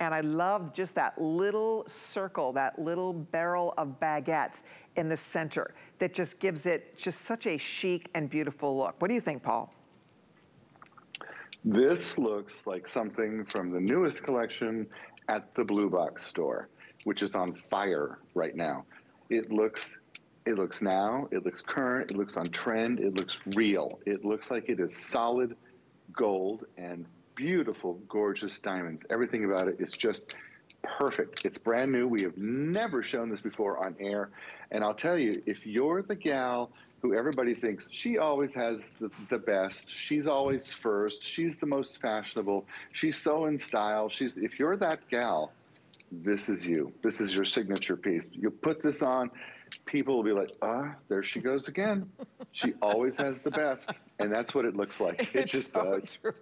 And I love just that little circle, that little barrel of baguettes in the center that just gives it just such a chic and beautiful look. What do you think, Paul? This looks like something from the newest collection at the Blue Box store, which is on fire right now. It looks it looks now, it looks current, it looks on trend, it looks real. It looks like it is solid gold and beautiful, gorgeous diamonds. Everything about it is just perfect. It's brand new. We have never shown this before on air. And I'll tell you, if you're the gal who everybody thinks she always has the, the best, she's always first, she's the most fashionable, she's so in style, she's if you're that gal, this is you. This is your signature piece. You put this on, people will be like, ah, there she goes again. She always has the best. And that's what it looks like. It it's just so does. True.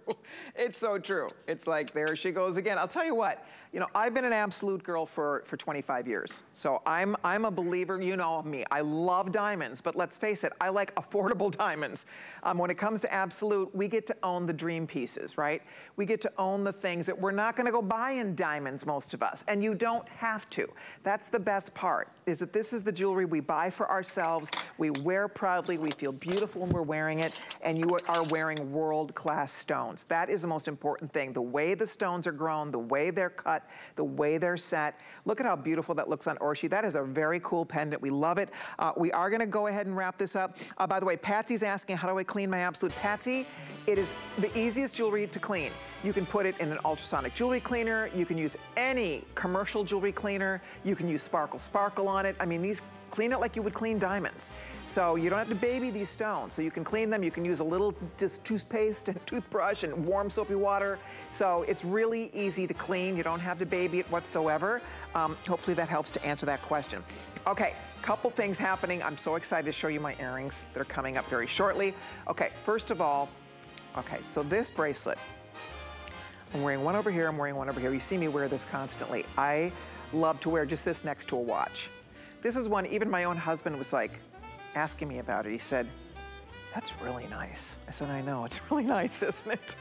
It's so true. It's like, there she goes again. I'll tell you what, you know, I've been an absolute girl for, for 25 years. So I'm, I'm a believer, you know me. I love diamonds, but let's face it, I like affordable diamonds. Um, when it comes to absolute, we get to own the dream pieces, right? We get to own the things that we're not gonna go buy in diamonds, most of us. And you don't have to. That's the best part, is that this is the jewelry we buy for ourselves, we wear proudly, we feel beautiful when we're wearing it, and you are wearing world-class stones. That is the most important thing. The way the stones are grown, the way they're cut, the way they're set. Look at how beautiful that looks on Orshi. That is a very cool pendant. We love it. Uh, we are gonna go ahead and wrap this up. Uh, by the way, Patsy's asking, how do I clean my Absolute? Patsy, it is the easiest jewelry to clean. You can put it in an ultrasonic jewelry cleaner. You can use any commercial jewelry cleaner. You can use Sparkle Sparkle on it. I mean, these clean it like you would clean diamonds. So you don't have to baby these stones. So you can clean them. You can use a little just toothpaste and toothbrush and warm soapy water. So it's really easy to clean. You don't have to baby it whatsoever. Um, hopefully that helps to answer that question. Okay, couple things happening. I'm so excited to show you my earrings. They're coming up very shortly. Okay, first of all, okay, so this bracelet, I'm wearing one over here, I'm wearing one over here. You see me wear this constantly. I love to wear just this next to a watch. This is one, even my own husband was like asking me about it. He said, that's really nice. I said, I know, it's really nice, isn't it?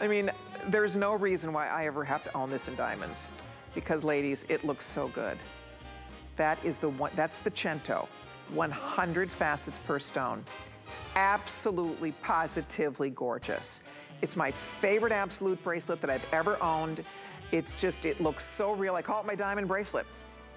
I mean, there's no reason why I ever have to own this in diamonds because ladies, it looks so good. That is the one, that's the Cento, 100 facets per stone. Absolutely, positively gorgeous. It's my favorite absolute bracelet that I've ever owned. It's just, it looks so real. I call it my diamond bracelet.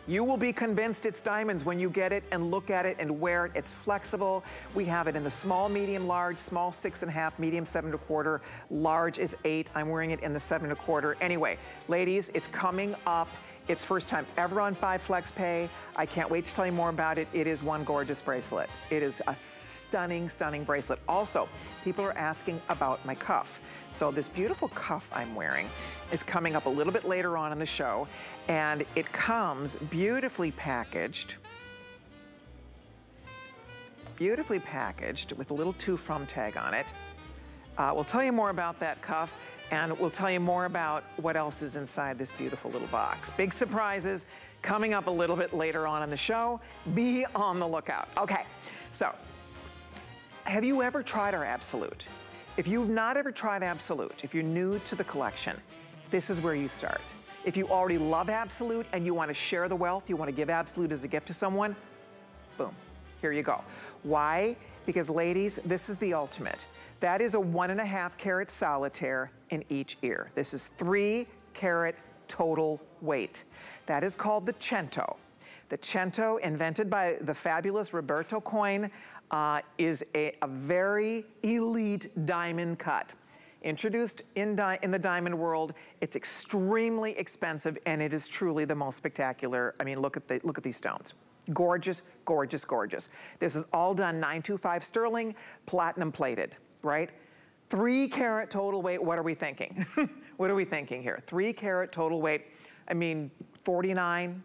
You will be convinced it's diamonds when you get it and look at it and wear it. It's flexible. We have it in the small, medium, large, small six and a half, medium seven and a quarter, large is eight. I'm wearing it in the seven and a quarter. Anyway, ladies, it's coming up. It's first time ever on 5 Flex Pay. I can't wait to tell you more about it. It is one gorgeous bracelet. It is a stunning, stunning bracelet. Also, people are asking about my cuff. So this beautiful cuff I'm wearing is coming up a little bit later on in the show, and it comes beautifully packaged beautifully packaged with a little to from tag on it. Uh, we'll tell you more about that cuff and we'll tell you more about what else is inside this beautiful little box. Big surprises coming up a little bit later on in the show. Be on the lookout. Okay, so have you ever tried our Absolute? If you've not ever tried Absolute, if you're new to the collection, this is where you start. If you already love Absolute and you want to share the wealth, you want to give Absolute as a gift to someone, boom, here you go. Why? Because ladies, this is the ultimate. That is a one and a half carat solitaire in each ear. This is three carat total weight. That is called the Cento. The Cento, invented by the fabulous Roberto Coin, uh, is a, a, very elite diamond cut. Introduced in, in the diamond world, it's extremely expensive and it is truly the most spectacular. I mean, look at, the, look at these stones. Gorgeous, gorgeous, gorgeous. This is all done 925 sterling, platinum plated, right? Three carat total weight, what are we thinking? what are we thinking here? Three carat total weight, I mean, 49,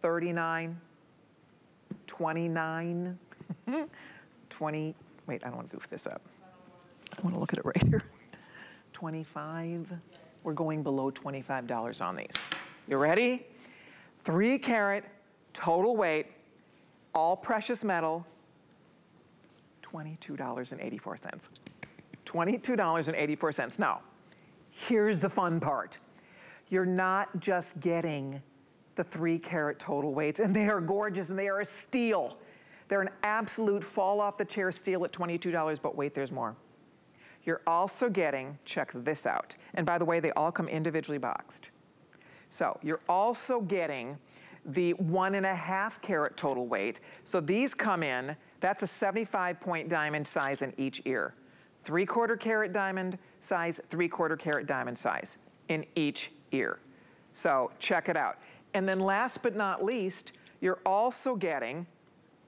39, 29, 20, wait, I don't wanna goof this up. I wanna look at it right here. 25, we're going below $25 on these. You ready? Three carat, total weight, all precious metal, $22.84. $22.84. Now, here's the fun part. you're not just getting the three carat total weights and they are gorgeous and they are a steal. They're an absolute fall off the chair steal at $22, but wait, there's more. You're also getting, check this out. And by the way, they all come individually boxed. So you're also getting the one and a half carat total weight. So these come in, that's a 75 point diamond size in each ear. Three quarter carat diamond size, three quarter carat diamond size in each ear. So check it out. And then last but not least, you're also getting,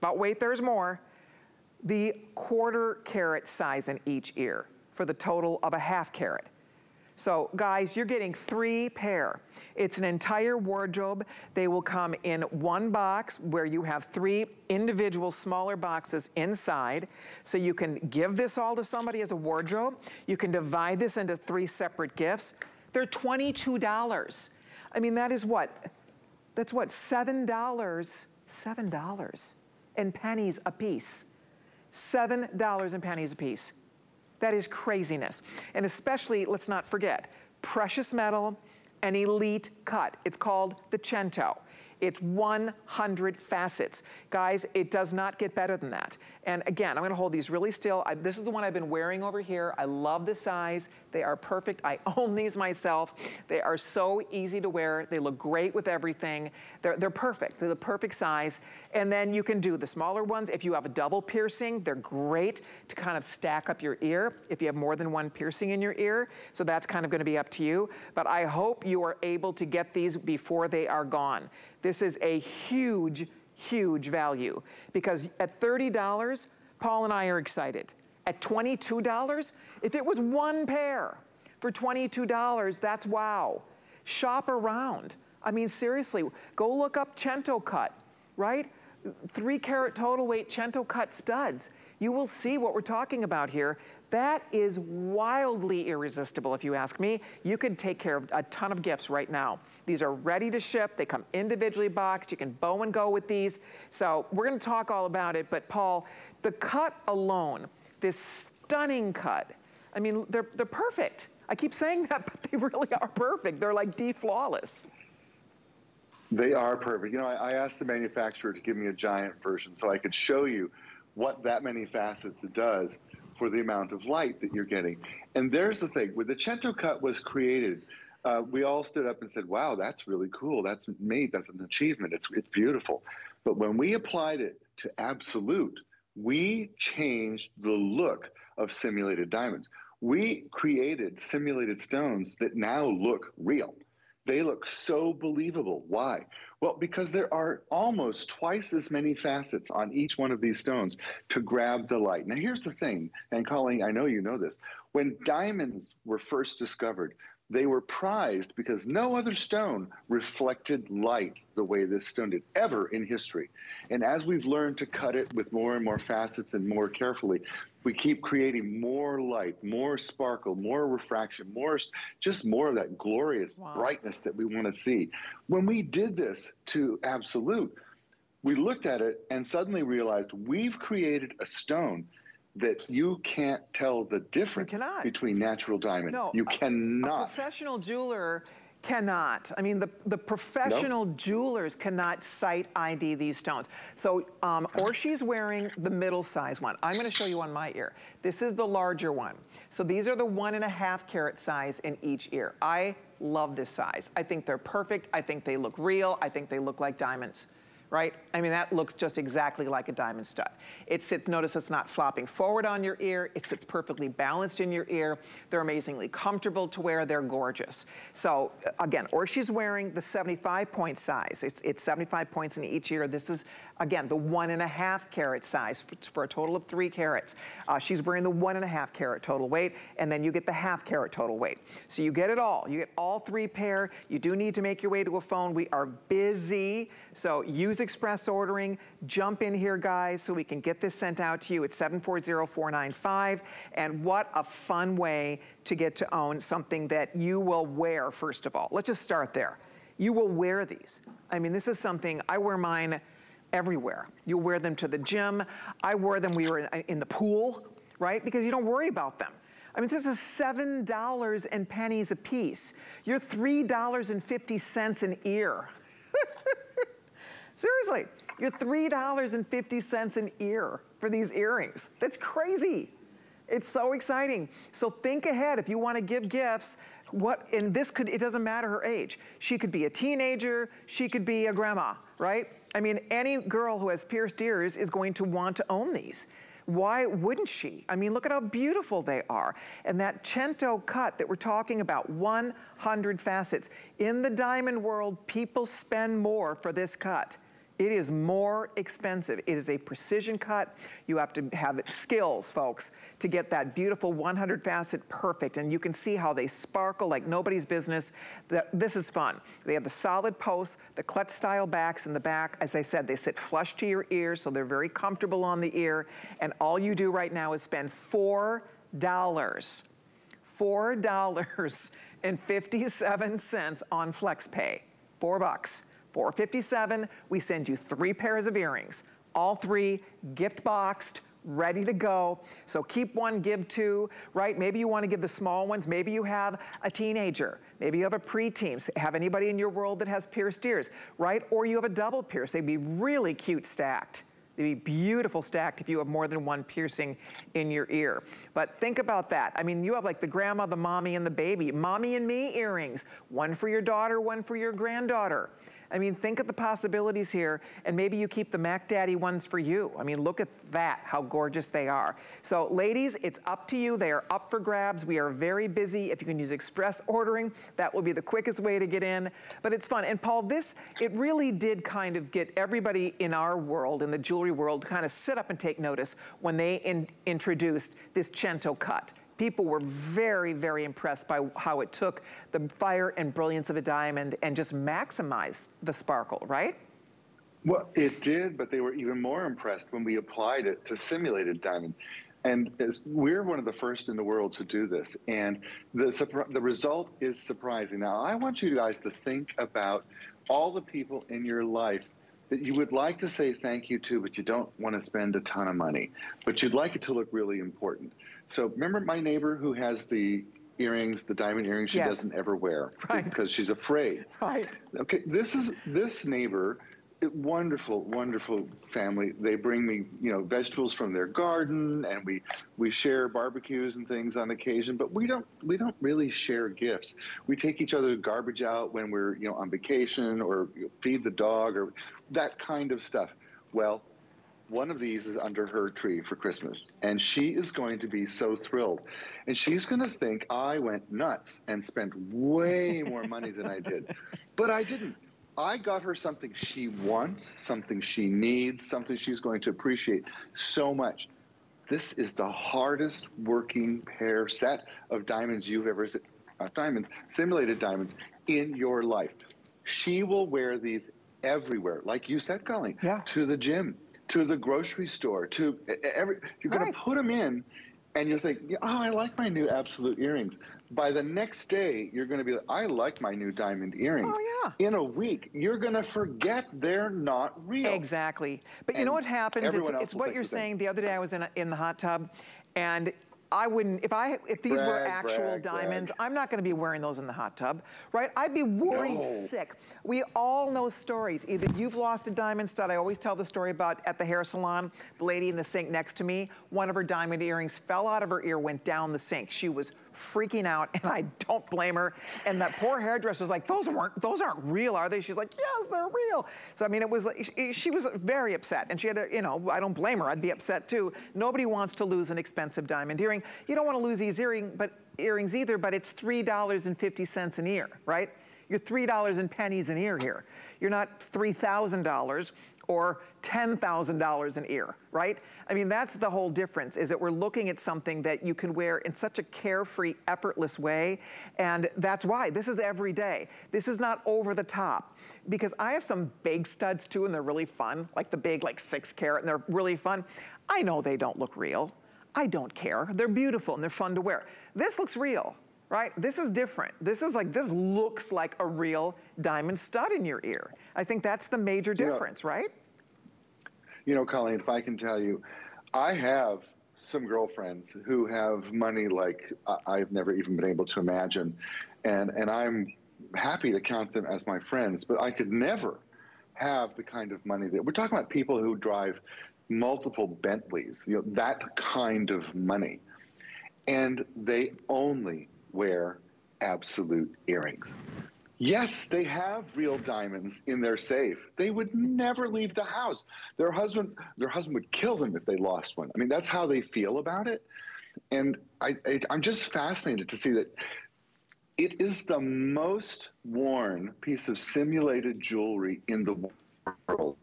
but wait, there's more, the quarter carat size in each ear for the total of a half carat. So guys, you're getting three pair. It's an entire wardrobe. They will come in one box where you have three individual smaller boxes inside. So you can give this all to somebody as a wardrobe. You can divide this into three separate gifts. They're $22. I mean, that is what? That's what, $7, $7 and pennies a piece. $7 and pennies a piece. That is craziness. And especially, let's not forget, precious metal, an elite cut. It's called the Cento. It's 100 facets. Guys, it does not get better than that. And again, I'm gonna hold these really still. I, this is the one I've been wearing over here. I love the size. They are perfect. I own these myself. They are so easy to wear. They look great with everything. They're, they're perfect. They're the perfect size. And then you can do the smaller ones. If you have a double piercing, they're great to kind of stack up your ear if you have more than one piercing in your ear. So that's kind of gonna be up to you. But I hope you are able to get these before they are gone. This is a huge, huge value because at $30, Paul and I are excited. At $22, if it was one pair for $22, that's wow. Shop around. I mean, seriously, go look up Cento Cut, right? Three carat total weight Cento Cut studs. You will see what we're talking about here. That is wildly irresistible, if you ask me. You can take care of a ton of gifts right now. These are ready to ship. They come individually boxed. You can bow and go with these. So we're gonna talk all about it, but Paul, the cut alone, this stunning cut, I mean, they're, they're perfect. I keep saying that, but they really are perfect. They're like D-flawless. They are perfect. You know, I, I asked the manufacturer to give me a giant version so I could show you what that many facets it does for the amount of light that you're getting. And there's the thing, when the Cento cut was created, uh, we all stood up and said, wow, that's really cool. That's made, that's an achievement. It's, it's beautiful. But when we applied it to Absolute, we changed the look of simulated diamonds. We created simulated stones that now look real. They look so believable. Why? Well, because there are almost twice as many facets on each one of these stones to grab the light. Now, here's the thing, and Colleen, I know you know this. When diamonds were first discovered, they were prized because no other stone reflected light the way this stone did ever in history. And as we've learned to cut it with more and more facets and more carefully, we keep creating more light, more sparkle, more refraction, more just more of that glorious wow. brightness that we want to see. When we did this to Absolute, we looked at it and suddenly realized we've created a stone that you can't tell the difference between natural diamond. No, you cannot. A professional jeweler cannot. I mean, the, the professional nope. jewelers cannot sight ID these stones. So, um, or she's wearing the middle size one. I'm gonna show you on my ear. This is the larger one. So these are the one and a half carat size in each ear. I love this size. I think they're perfect. I think they look real. I think they look like diamonds right? I mean, that looks just exactly like a diamond stud. It sits, notice it's not flopping forward on your ear. It sits perfectly balanced in your ear. They're amazingly comfortable to wear. They're gorgeous. So uh, again, or she's wearing the 75 point size. It's, it's 75 points in each ear. This is Again, the one and a half carat size for, a total of three carats. Uh, she's wearing the one and a half carat total weight, and then you get the half carat total weight. So you get it all. You get all three pair. You do need to make your way to a phone. We are busy, so use express ordering. Jump in here, guys, so we can get this sent out to you. It's 740495, and what a fun way to get to own something that you will wear, first of all. Let's just start there. You will wear these. I mean, this is something, I wear mine everywhere. You wear them to the gym. I wore them, we were in the pool, right? Because you don't worry about them. I mean, this is $7 and pennies a piece. You're $3.50 an ear. Seriously, you're $3.50 an ear for these earrings. That's crazy. It's so exciting. So think ahead if you want to give gifts. What, and this could, it doesn't matter her age. She could be a teenager, she could be a grandma, right? I mean, any girl who has pierced ears is going to want to own these. Why wouldn't she? I mean, look at how beautiful they are. And that Cento cut that we're talking about, 100 facets. In the diamond world, people spend more for this cut. It is more expensive. It is a precision cut. You have to have skills, folks, to get that beautiful 100 facet perfect. And you can see how they sparkle like nobody's business. This is fun. They have the solid posts, the clutch style backs in the back. As I said, they sit flush to your ear, so they're very comfortable on the ear. And all you do right now is spend $4. $4.57 on FlexPay. Four bucks. 457, we send you three pairs of earrings, all three gift boxed, ready to go. So keep one, give two, right? Maybe you wanna give the small ones. Maybe you have a teenager. Maybe you have a preteen. Have anybody in your world that has pierced ears, right? Or you have a double pierce. They'd be really cute stacked. They'd be beautiful stacked if you have more than one piercing in your ear. But think about that. I mean, you have like the grandma, the mommy, and the baby. Mommy and me earrings. One for your daughter, one for your granddaughter. I mean, think of the possibilities here, and maybe you keep the Mac Daddy ones for you. I mean, look at that, how gorgeous they are. So ladies, it's up to you. They are up for grabs. We are very busy. If you can use express ordering, that will be the quickest way to get in. But it's fun. And Paul, this, it really did kind of get everybody in our world, in the jewelry world, to kind of sit up and take notice when they in, introduced this Cento cut people were very, very impressed by how it took the fire and brilliance of a diamond and just maximized the sparkle, right? Well, it did, but they were even more impressed when we applied it to simulated diamond. And we're one of the first in the world to do this. And the, the result is surprising. Now, I want you guys to think about all the people in your life that you would like to say thank you to, but you don't want to spend a ton of money, but you'd like it to look really important. So remember my neighbor who has the earrings, the diamond earrings she yes. doesn't ever wear right. because she's afraid. Right. Okay, this is this neighbor wonderful wonderful family they bring me you know vegetables from their garden and we we share barbecues and things on occasion but we don't we don't really share gifts we take each other's garbage out when we're you know on vacation or feed the dog or that kind of stuff well one of these is under her tree for Christmas, and she is going to be so thrilled. And she's going to think I went nuts and spent way more money than I did. But I didn't. I got her something she wants, something she needs, something she's going to appreciate so much. This is the hardest working pair set of diamonds you've ever uh, diamonds, simulated diamonds in your life. She will wear these everywhere, like you said, Colleen, yeah. to the gym, to the grocery store, to every, you're going right. to put them in and you'll think, oh, I like my new absolute earrings. By the next day, you're going to be like, I like my new diamond earrings. Oh, yeah. In a week, you're going to forget they're not real. Exactly. But and you know what happens? It's, it's what you're saying. The other day I was in, a, in the hot tub and I wouldn't, if I, if these brag, were actual brag, diamonds, brag. I'm not gonna be wearing those in the hot tub, right? I'd be worried no. sick. We all know stories. Either you've lost a diamond stud. I always tell the story about at the hair salon, the lady in the sink next to me, one of her diamond earrings fell out of her ear, went down the sink. She was freaking out, and I don't blame her. And that poor hairdresser's like, those weren't, those aren't real, are they? She's like, yes, they're real. So I mean, it was, she, she was very upset, and she had, a, you know, I don't blame her. I'd be upset too. Nobody wants to lose an expensive diamond earring. You don't want to lose these earring, but earrings either, but it's three dollars and fifty cents an ear, right? You're $3 and pennies an ear here. You're not $3,000 or $10,000 an ear, right? I mean, that's the whole difference, is that we're looking at something that you can wear in such a carefree, effortless way, and that's why. This is every day. This is not over the top, because I have some big studs too, and they're really fun, like the big, like six carat, and they're really fun. I know they don't look real. I don't care. They're beautiful and they're fun to wear. This looks real right? This is different. This is like, this looks like a real diamond stud in your ear. I think that's the major difference, you know, right? You know, Colleen, if I can tell you, I have some girlfriends who have money like I've never even been able to imagine, and and I'm happy to count them as my friends, but I could never have the kind of money that we're talking about people who drive multiple Bentleys, you know, that kind of money. And they only wear absolute earrings. Yes, they have real diamonds in their safe. They would never leave the house. Their husband, their husband would kill them if they lost one. I mean, that's how they feel about it. And I, I, I'm just fascinated to see that it is the most worn piece of simulated jewelry in the world.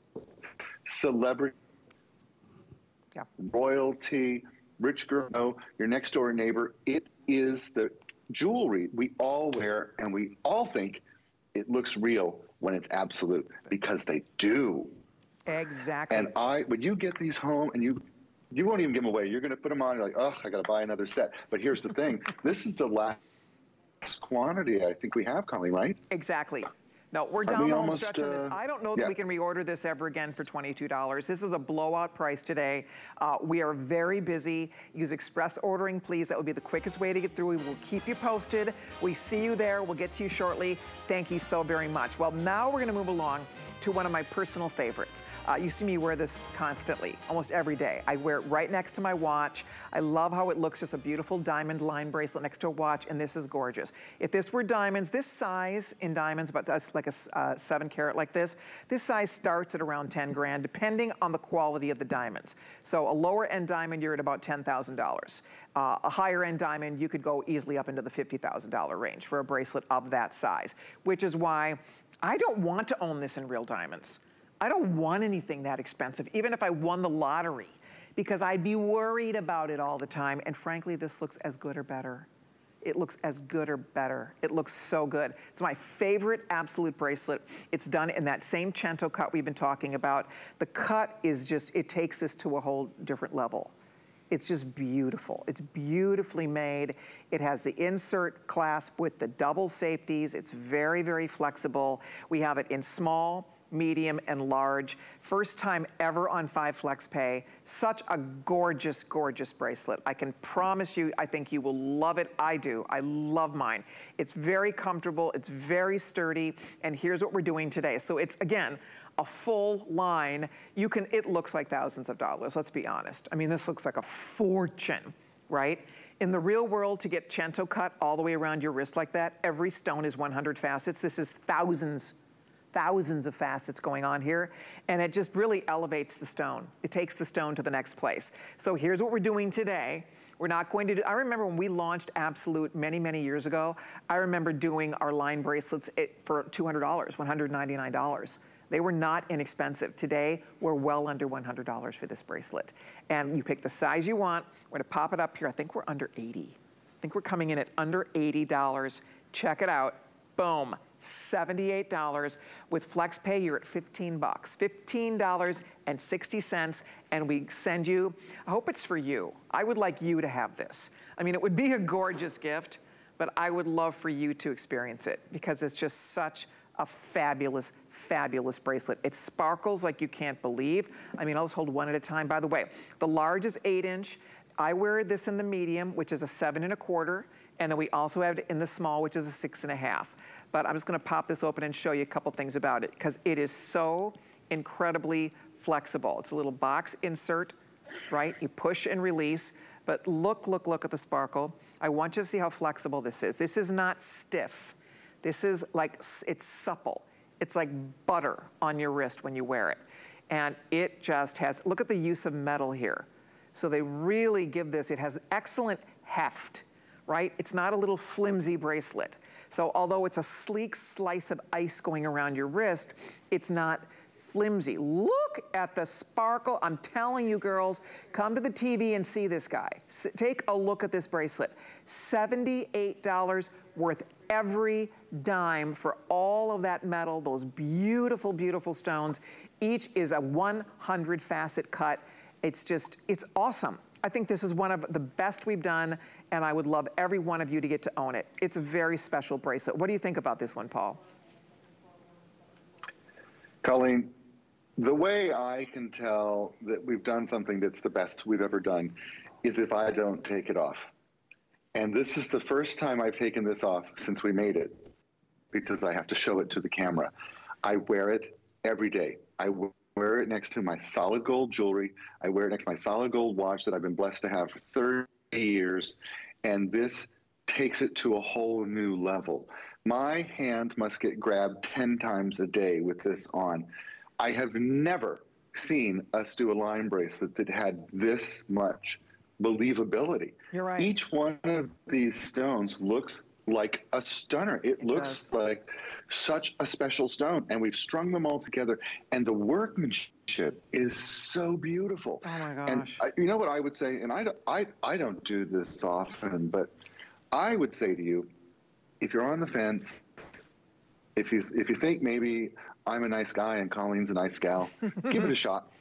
Celebrity, yeah. royalty, rich girl, your next door neighbor. It is the jewelry we all wear and we all think it looks real when it's absolute because they do. Exactly. And I, when you get these home and you you won't even give them away. You're going to put them on. You're like, oh, I got to buy another set. But here's the thing: this is the last quantity I think we have, Colleen, right? Exactly. No, we're down the home stretch on this. Uh, I don't know that yeah. we can reorder this ever again for $22. This is a blowout price today. Uh, we are very busy. Use express ordering, please. That would be the quickest way to get through. We will keep you posted. We see you there. We'll get to you shortly. Thank you so very much. Well, now we're going to move along to one of my personal favorites. Uh, you see me wear this constantly, almost every day. I wear it right next to my watch. I love how it looks, just a beautiful diamond line bracelet next to a watch, and this is gorgeous. If this were diamonds, this size in diamonds, but that's like a uh, seven carat like this, this size starts at around 10 grand, depending on the quality of the diamonds. So a lower end diamond, you're at about $10,000. Uh, a higher end diamond, you could go easily up into the $50,000 range for a bracelet of that size, which is why I don't want to own this in real diamonds. I don't want anything that expensive, even if I won the lottery, because I'd be worried about it all the time. And frankly, this looks as good or better. It looks as good or better. It looks so good. It's my favorite absolute bracelet. It's done in that same Cento cut we've been talking about. The cut is just, it takes this to a whole different level. It's just beautiful. It's beautifully made. It has the insert clasp with the double safeties. It's very, very flexible. We have it in small, medium, and large. First time ever on 5 Flex Pay. Such a gorgeous, gorgeous bracelet. I can promise you, I think you will love it. I do. I love mine. It's very comfortable. It's very sturdy. And here's what we're doing today. So it's, again, a full line. You can, it looks like thousands of dollars, let's be honest. I mean, this looks like a fortune, right? In the real world, to get Cento cut all the way around your wrist like that, every stone is 100 facets. This is thousands thousands of facets going on here, and it just really elevates the stone. It takes the stone to the next place. So here's what we're doing today. We're not going to do, I remember when we launched Absolute many, many years ago, I remember doing our line bracelets for $200, $199. They were not inexpensive. Today, we're well under $100 for this bracelet. And you pick the size you want. We're gonna pop it up here. I think we're under 80. I think we're coming in at under $80. Check it out. Boom. $78. With FlexPay, you're at 15 bucks. $15.60, and we send you, I hope it's for you. I would like you to have this. I mean, it would be a gorgeous gift, but I would love for you to experience it because it's just such a fabulous, fabulous bracelet. It sparkles like you can't believe. I mean, I'll just hold one at a time. By the way, the large is eight inch. I wear this in the medium, which is a seven and a quarter. And then we also have it in the small, which is a six and a half but I'm just gonna pop this open and show you a couple things about it because it is so incredibly flexible. It's a little box insert, right? You push and release, but look, look, look at the sparkle. I want you to see how flexible this is. This is not stiff. This is like, it's supple. It's like butter on your wrist when you wear it. And it just has, look at the use of metal here. So they really give this, it has excellent heft, right? It's not a little flimsy bracelet. So although it's a sleek slice of ice going around your wrist, it's not flimsy. Look at the sparkle. I'm telling you girls, come to the TV and see this guy. S take a look at this bracelet. $78 worth every dime for all of that metal, those beautiful, beautiful stones. Each is a 100 facet cut. It's just, it's awesome. I think this is one of the best we've done, and I would love every one of you to get to own it. It's a very special bracelet. What do you think about this one, Paul? Colleen, the way I can tell that we've done something that's the best we've ever done is if I don't take it off. And this is the first time I've taken this off since we made it because I have to show it to the camera. I wear it every day. I wear it next to my solid gold jewelry. I wear it next to my solid gold watch that I've been blessed to have for 30 years. And this takes it to a whole new level. My hand must get grabbed 10 times a day with this on. I have never seen us do a line bracelet that had this much believability. You're right. Each one of these stones looks like a stunner. It, it looks does. like such a special stone, and we've strung them all together, and the workmanship is so beautiful. Oh my gosh! And I, you know what I would say, and I don't, I, I don't do this often, but I would say to you, if you're on the fence, if you if you think maybe I'm a nice guy and Colleen's a nice gal, give it a shot,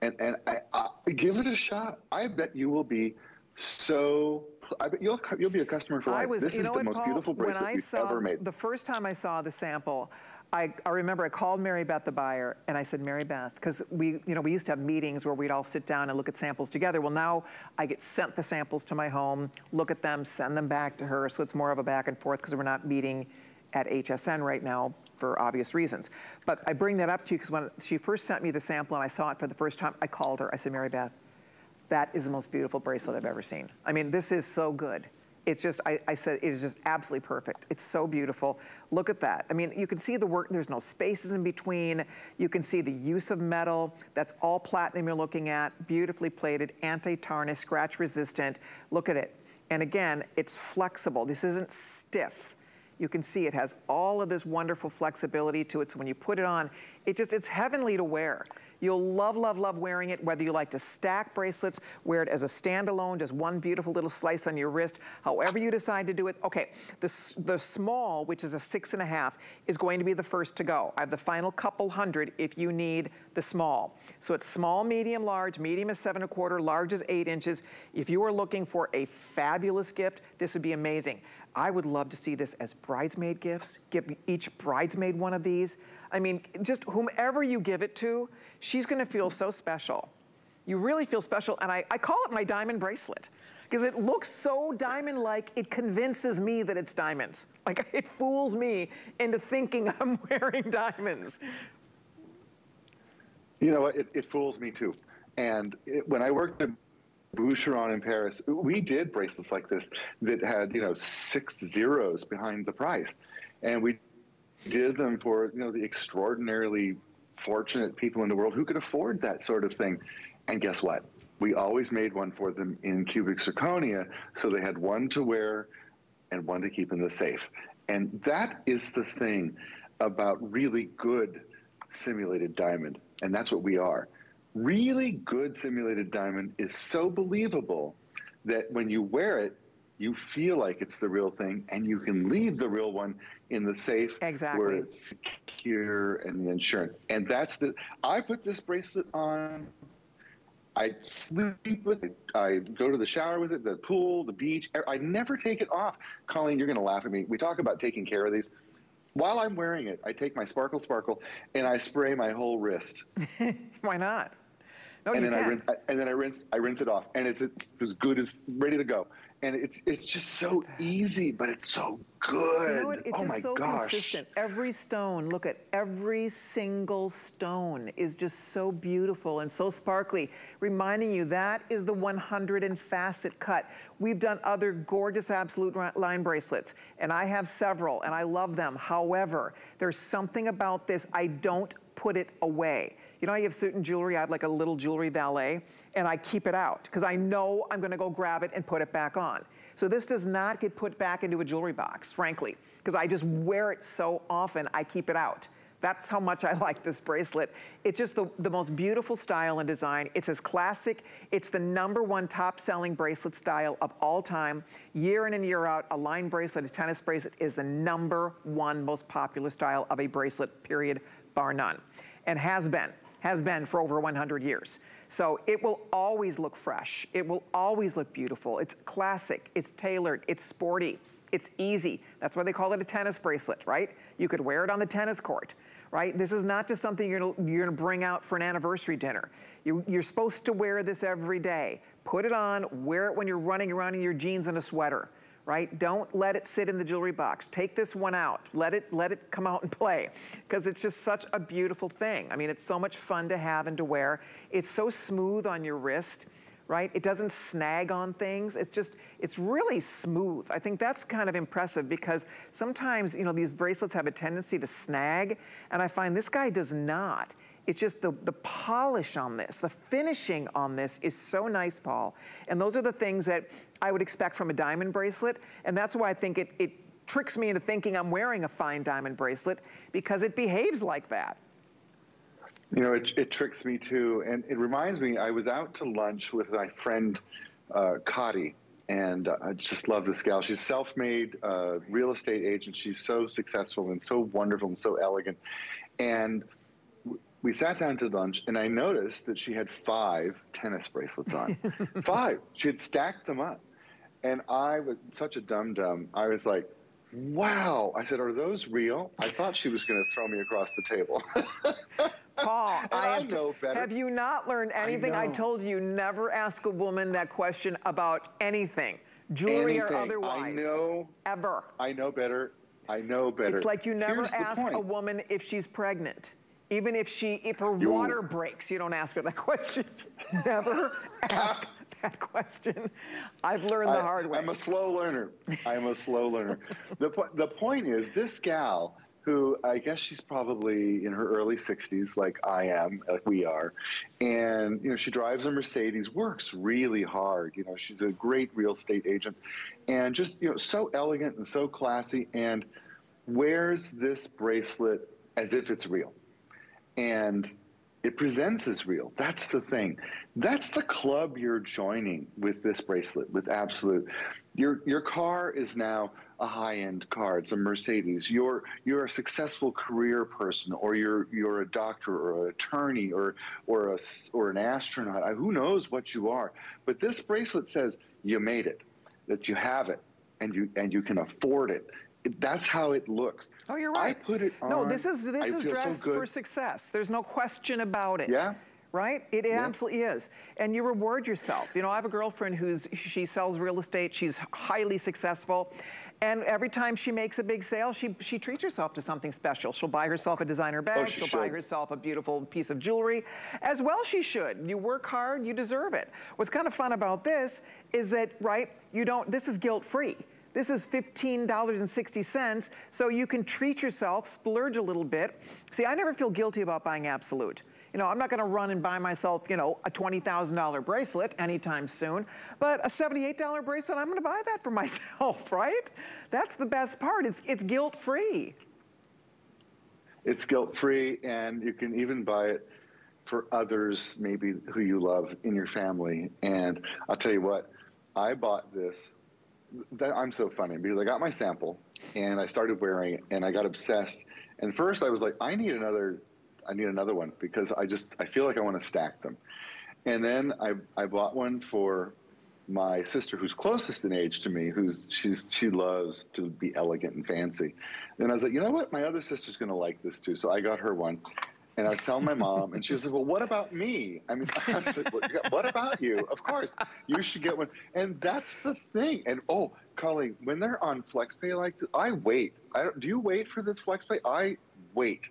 and and I, I, give it a shot. I bet you will be so I you'll you'll be a customer for life. Was, this is the what, most Paul, beautiful bracelet you've saw, ever made. The first time I saw the sample, I, I, remember I called Mary Beth, the buyer, and I said, Mary Beth, because we, you know, we used to have meetings where we'd all sit down and look at samples together. Well, now I get sent the samples to my home, look at them, send them back to her, so it's more of a back and forth because we're not meeting at HSN right now for obvious reasons. But I bring that up to you because when she first sent me the sample and I saw it for the first time, I called her. I said, Mary Beth, that is the most beautiful bracelet I've ever seen. I mean, this is so good. It's just, I, I, said, it is just absolutely perfect. It's so beautiful. Look at that. I mean, you can see the work, there's no spaces in between. You can see the use of metal. That's all platinum you're looking at. Beautifully plated, anti-tarnish, scratch resistant. Look at it. And again, it's flexible. This isn't stiff. You can see it has all of this wonderful flexibility to it. So when you put it on, it just, it's heavenly to wear. You'll love, love, love wearing it, whether you like to stack bracelets, wear it as a standalone, just one beautiful little slice on your wrist, however you decide to do it. Okay, the, the small, which is a six and a half, is going to be the first to go. I have the final couple hundred if you need the small. So it's small, medium, large. Medium is seven and a quarter, large is eight inches. If you are looking for a fabulous gift, this would be amazing. I would love to see this as bridesmaid gifts. Give each bridesmaid one of these. I mean, just whomever you give it to, she's gonna feel so special. You really feel special, and I, I call it my diamond bracelet because it looks so diamond-like, it convinces me that it's diamonds. Like, it fools me into thinking I'm wearing diamonds. You know what, it, it fools me too. And it, when I worked at Boucheron in Paris, we did bracelets like this that had, you know, six zeros behind the price. And we did them for, you know, the extraordinarily fortunate people in the world who could afford that sort of thing. And guess what? We always made one for them in cubic zirconia, so they had one to wear and one to keep in the safe. And that is the thing about really good simulated diamond, and that's what we are. Really good simulated diamond is so believable that when you wear it, you feel like it's the real thing and you can leave the real one in the safe exactly. where it's secure and the insurance. And that's the, I put this bracelet on, I sleep with it, I go to the shower with it, the pool, the beach, I never take it off. Colleen, you're gonna laugh at me. We talk about taking care of these. While I'm wearing it, I take my Sparkle Sparkle and I spray my whole wrist. Why not? No, and then can. I rinse, and then I rinse, I rinse it off, and it's, it's as good as ready to go and it's it's just so easy, but it's so good. You know? It's oh just so gosh. consistent. Every stone, look at every single stone is just so beautiful and so sparkly, reminding you that is the 100 and facet cut. We've done other gorgeous absolute line bracelets, and I have several, and I love them. However, there's something about this I don't put it away. You know, I have certain jewelry, I have like a little jewelry valet, and I keep it out because I know I'm gonna go grab it and put it back on. So this does not get put back into a jewelry box, frankly, because I just wear it so often, I keep it out. That's how much I like this bracelet. It's just the, the most beautiful style and design. It's as classic. It's the number one top selling bracelet style of all time. Year in and year out, a line bracelet, a tennis bracelet is the number one most popular style of a bracelet, period, bar none. And has been, has been for over 100 years. So it will always look fresh. It will always look beautiful. It's classic, it's tailored, it's sporty, it's easy. That's why they call it a tennis bracelet, right? You could wear it on the tennis court. Right? This is not just something you're gonna, you're gonna bring out for an anniversary dinner. You, you're supposed to wear this every day. Put it on, wear it when you're running around in your jeans and a sweater right? Don't let it sit in the jewelry box. Take this one out. Let it, let it come out and play because it's just such a beautiful thing. I mean, it's so much fun to have and to wear. It's so smooth on your wrist right? It doesn't snag on things. It's just, it's really smooth. I think that's kind of impressive because sometimes, you know, these bracelets have a tendency to snag and I find this guy does not. It's just the, the polish on this, the finishing on this is so nice, Paul. And those are the things that I would expect from a diamond bracelet. And that's why I think it, it tricks me into thinking I'm wearing a fine diamond bracelet because it behaves like that. You know, it, it tricks me too. And it reminds me, I was out to lunch with my friend, uh, and uh, I just love this gal. She's self-made uh, real estate agent. She's so successful and so wonderful and so elegant. And we sat down to lunch and I noticed that she had five tennis bracelets on. five. She had stacked them up. And I was such a dum dum. I was like, wow. I said, are those real? I thought she was going to throw me across the table. Paul, I, I know better. Have you not learned anything? I, I, told you never ask a woman that question about anything, jewelry anything. or otherwise. I know. Ever. I know better. I know better. It's like you never Here's ask a woman if she's pregnant. Even if she, if her you, water breaks, you don't ask her that question. Never ask that question. I've learned the hard way. I'm a slow learner. I'm a slow learner. The, po the point is, this gal, who I guess she's probably in her early 60s, like I am, like we are, and you know she drives a Mercedes, works really hard. You know she's a great real estate agent, and just you know so elegant and so classy, and wears this bracelet as if it's real and it presents as real. That's the thing. That's the club you're joining with this bracelet, with Absolute. Your your car is now a high-end car. It's a Mercedes. You're you're a successful career person, or you're you're a doctor, or an attorney, or or a or an astronaut. Who knows what you are? But this bracelet says you made it, that you have it, and you and you can afford it, that's how it looks. Oh, you're right. I put it on. No, this is this I is dressed so for success. There's no question about it. Yeah. Right? It, it absolutely is. And you reward yourself. You know, I have a girlfriend who's, she sells real estate. She's highly successful. And every time she makes a big sale, she, she treats herself to something special. She'll buy herself a designer bag. Oh, she will buy herself a beautiful piece of jewelry. As well she should. You work hard, you deserve it. What's kind of fun about this is that, right, you don't, this is guilt-free. This is $15.60, so you can treat yourself, splurge a little bit. See, I never feel guilty about buying Absolute. You know, I'm not gonna run and buy myself, you know, a $20,000 bracelet anytime soon, but a $78 bracelet, I'm gonna buy that for myself, right? That's the best part, it's, it's guilt-free. It's guilt-free, and you can even buy it for others, maybe who you love in your family. And I'll tell you what, I bought this that, I'm so funny because I got my sample and I started wearing it and I got obsessed. And first I was like, I need another, I need another one because I just I feel like I want to stack them. And then I I bought one for my sister who's closest in age to me, who's she's she loves to be elegant and fancy. And I was like, you know what, my other sister's gonna like this too. So I got her one. And I was telling my mom, and she was like, "Well, what about me?" I mean, I like, well, "What about you? Of course, you should get one." And that's the thing. And oh, Carly, when they're on FlexPay like this, I wait. I do you wait for this FlexPay? I wait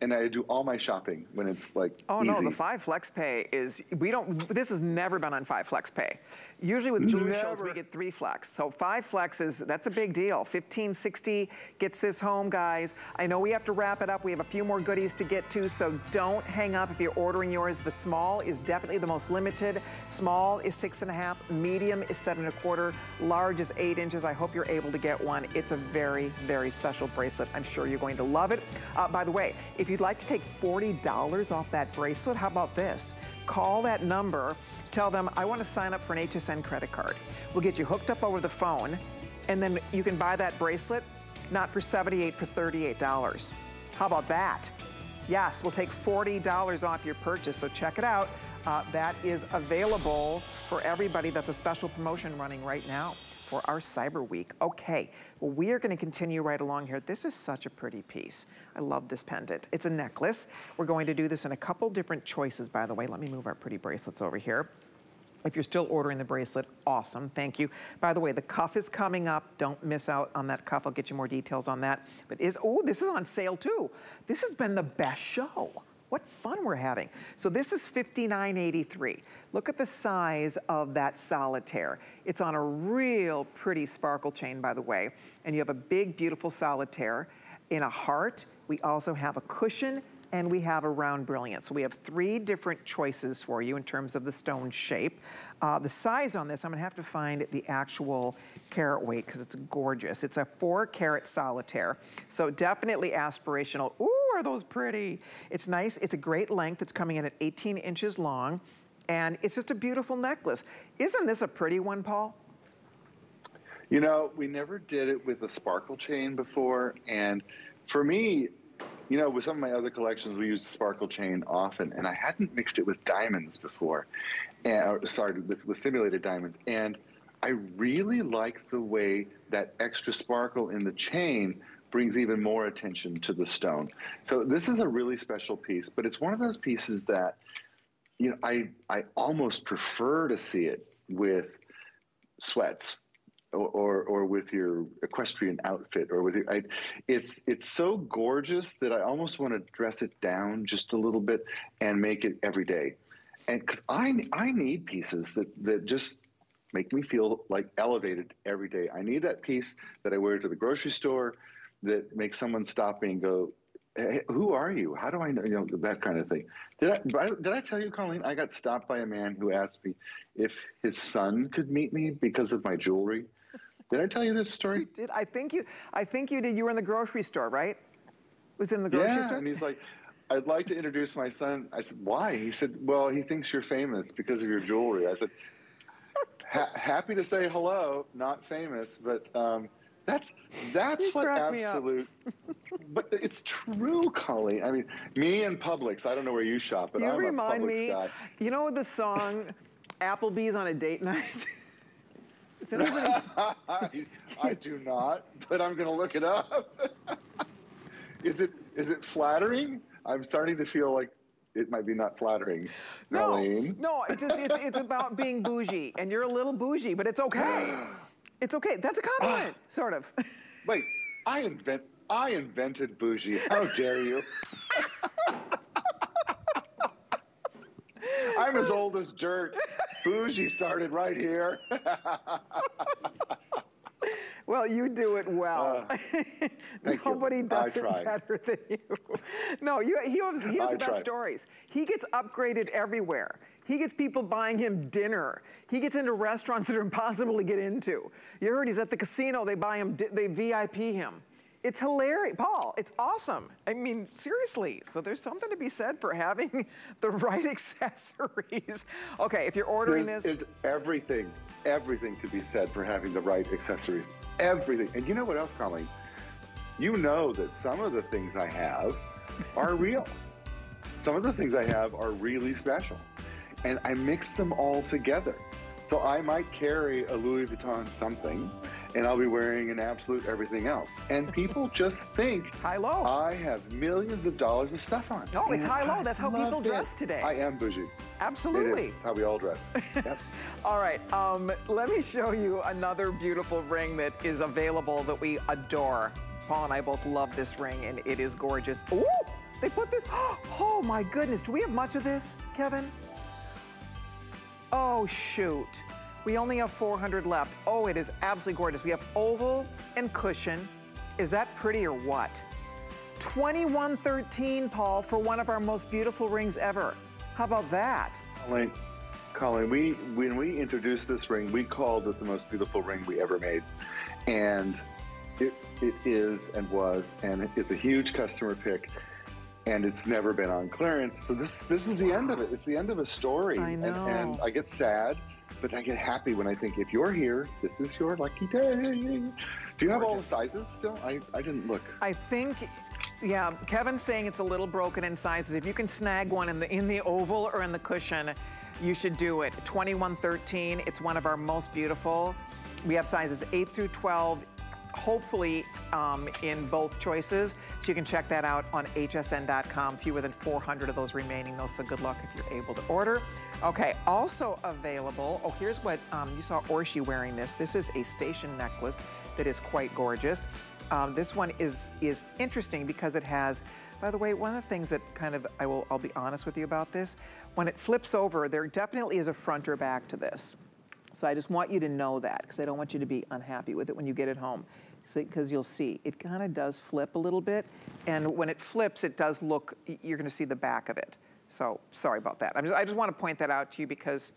and I do all my shopping when it's like Oh easy. no, the five flex pay is, we don't, this has never been on five flex pay. Usually with jewelry never. shows, we get three flex. So five flex is, that's a big deal. 1560 gets this home, guys. I know we have to wrap it up. We have a few more goodies to get to, so don't hang up if you're ordering yours. The small is definitely the most limited. Small is six and a half, medium is seven and a quarter, large is eight inches. I hope you're able to get one. It's a very, very special bracelet. I'm sure you're going to love it. Uh, by the way, if if you'd like to take $40 off that bracelet, how about this? Call that number, tell them, I want to sign up for an HSN credit card. We'll get you hooked up over the phone, and then you can buy that bracelet, not for 78 for $38. How about that? Yes, we'll take $40 off your purchase, so check it out. Uh, that is available for everybody. That's a special promotion running right now. For our Cyber Week. Okay, well, we are gonna continue right along here. This is such a pretty piece. I love this pendant. It's a necklace. We're going to do this in a couple different choices, by the way. Let me move our pretty bracelets over here. If you're still ordering the bracelet, awesome, thank you. By the way, the cuff is coming up. Don't miss out on that cuff. I'll get you more details on that. But is, oh, this is on sale too. This has been the best show. What fun we're having. So this is $59.83. Look at the size of that solitaire. It's on a real pretty sparkle chain, by the way. And you have a big, beautiful solitaire in a heart. We also have a cushion and we have a round brilliant. So we have three different choices for you in terms of the stone shape. Uh, the size on this, I'm gonna have to find the actual carat weight because it's gorgeous. It's a four carat solitaire. So definitely aspirational. Ooh, are those pretty. It's nice, it's a great length. It's coming in at 18 inches long and it's just a beautiful necklace. Isn't this a pretty one, Paul? You know, we never did it with a sparkle chain before. And for me, you know, with some of my other collections, we use the sparkle chain often, and I hadn't mixed it with diamonds before, and or, sorry, with, with simulated diamonds. And I really like the way that extra sparkle in the chain brings even more attention to the stone. So this is a really special piece, but it's one of those pieces that, you know, I I almost prefer to see it with sweats or, or, or with your equestrian outfit or with your I, it's it's so gorgeous that I almost want to dress it down just a little bit and make it every day and because I I need pieces that that just make me feel like elevated every day I need that piece that I wear to the grocery store that makes someone stop me and go Hey, who are you? How do I know? You know that kind of thing. Did I did I tell you, Colleen? I got stopped by a man who asked me if his son could meet me because of my jewelry. Did I tell you this story? You did. I think you. I think you did. You were in the grocery store, right? Was it in the grocery yeah, store? and he's like, "I'd like to introduce my son." I said, "Why?" He said, "Well, he thinks you're famous because of your jewelry." I said, ha "Happy to say hello, not famous, but." Um, that's that's you what absolute. but it's true, Colleen. I mean, me and Publix. I don't know where you shop, but you I'm remind a Publix me. guy. You know the song "Applebee's on a Date Night." Is anybody? I, I do not, but I'm going to look it up. is it is it flattering? I'm starting to feel like it might be not flattering. no, Colleen. no. It's, just, it's it's about being bougie, and you're a little bougie, but it's okay. It's okay. That's a compliment, sort of. Wait, I invent I invented bougie. How dare you? I'm as old as dirt. Bougie started right here. Well, you do it well. Uh, thank you. Nobody I does it try. better than you. No, you, he has, he has the best try. stories. He gets upgraded everywhere. He gets people buying him dinner. He gets into restaurants that are impossible to get into. You heard he's at the casino. They buy him. They VIP him. It's hilarious, Paul. It's awesome. I mean, seriously. So there's something to be said for having the right accessories. Okay, if you're ordering There's, this, there's everything, everything to be said for having the right accessories. Everything. And you know what else, Colleen? You know that some of the things I have are real. some of the things I have are really special. And I mix them all together. So I might carry a Louis Vuitton something, and I'll be wearing an absolute everything else. And people just think high-low. I have millions of dollars of stuff on. No, it's And high-low. That's how people it. dress today. I am bougie. Absolutely. how we all dress. Yep. All right, um, let me show you another beautiful ring that is available that we adore. Paul and I both love this ring, and it is gorgeous. Ooh, they put this, oh my goodness. Do we have much of this, Kevin? Oh, shoot. We only have 400 left. Oh, it is absolutely gorgeous. We have oval and cushion. Is that pretty or what? 2113, Paul, for one of our most beautiful rings ever. How about that? Colleen, Colleen, we when we introduced this ring, we called it the most beautiful ring we ever made, and it it is and was and it is a huge customer pick, and it's never been on clearance. So this this is the end of it. It's the end of a story. I And, know. and I get sad, but I get happy when I think if you're here, this is your lucky day. Do you have all the sizes still? I, I didn't look. I think, yeah, Kevin's saying it's a little broken in sizes. If you can snag one in the in the oval or in the cushion, you should do it. 2113, it's one of our most beautiful. We have sizes 8 through 12 hopefully um, in both choices. So you can check that out on hsn.com. Fewer than 400 of those remaining though, so good luck if you're able to order. Okay, also available, oh, here's what, um, you saw Orshi wearing this. This is a station necklace that is quite gorgeous. Um, this one is, is interesting because it has, by the way, one of the things that kind of, I will, I'll be honest with you about this, when it flips over, there definitely is a front or back to this. So I just want you to know that because I don't want you to be unhappy with it when you get it home because you'll see it kind of does flip a little bit. And when it flips, it does look, you're going to see the back of it. So sorry about that. Just, I just want to point that out to you because,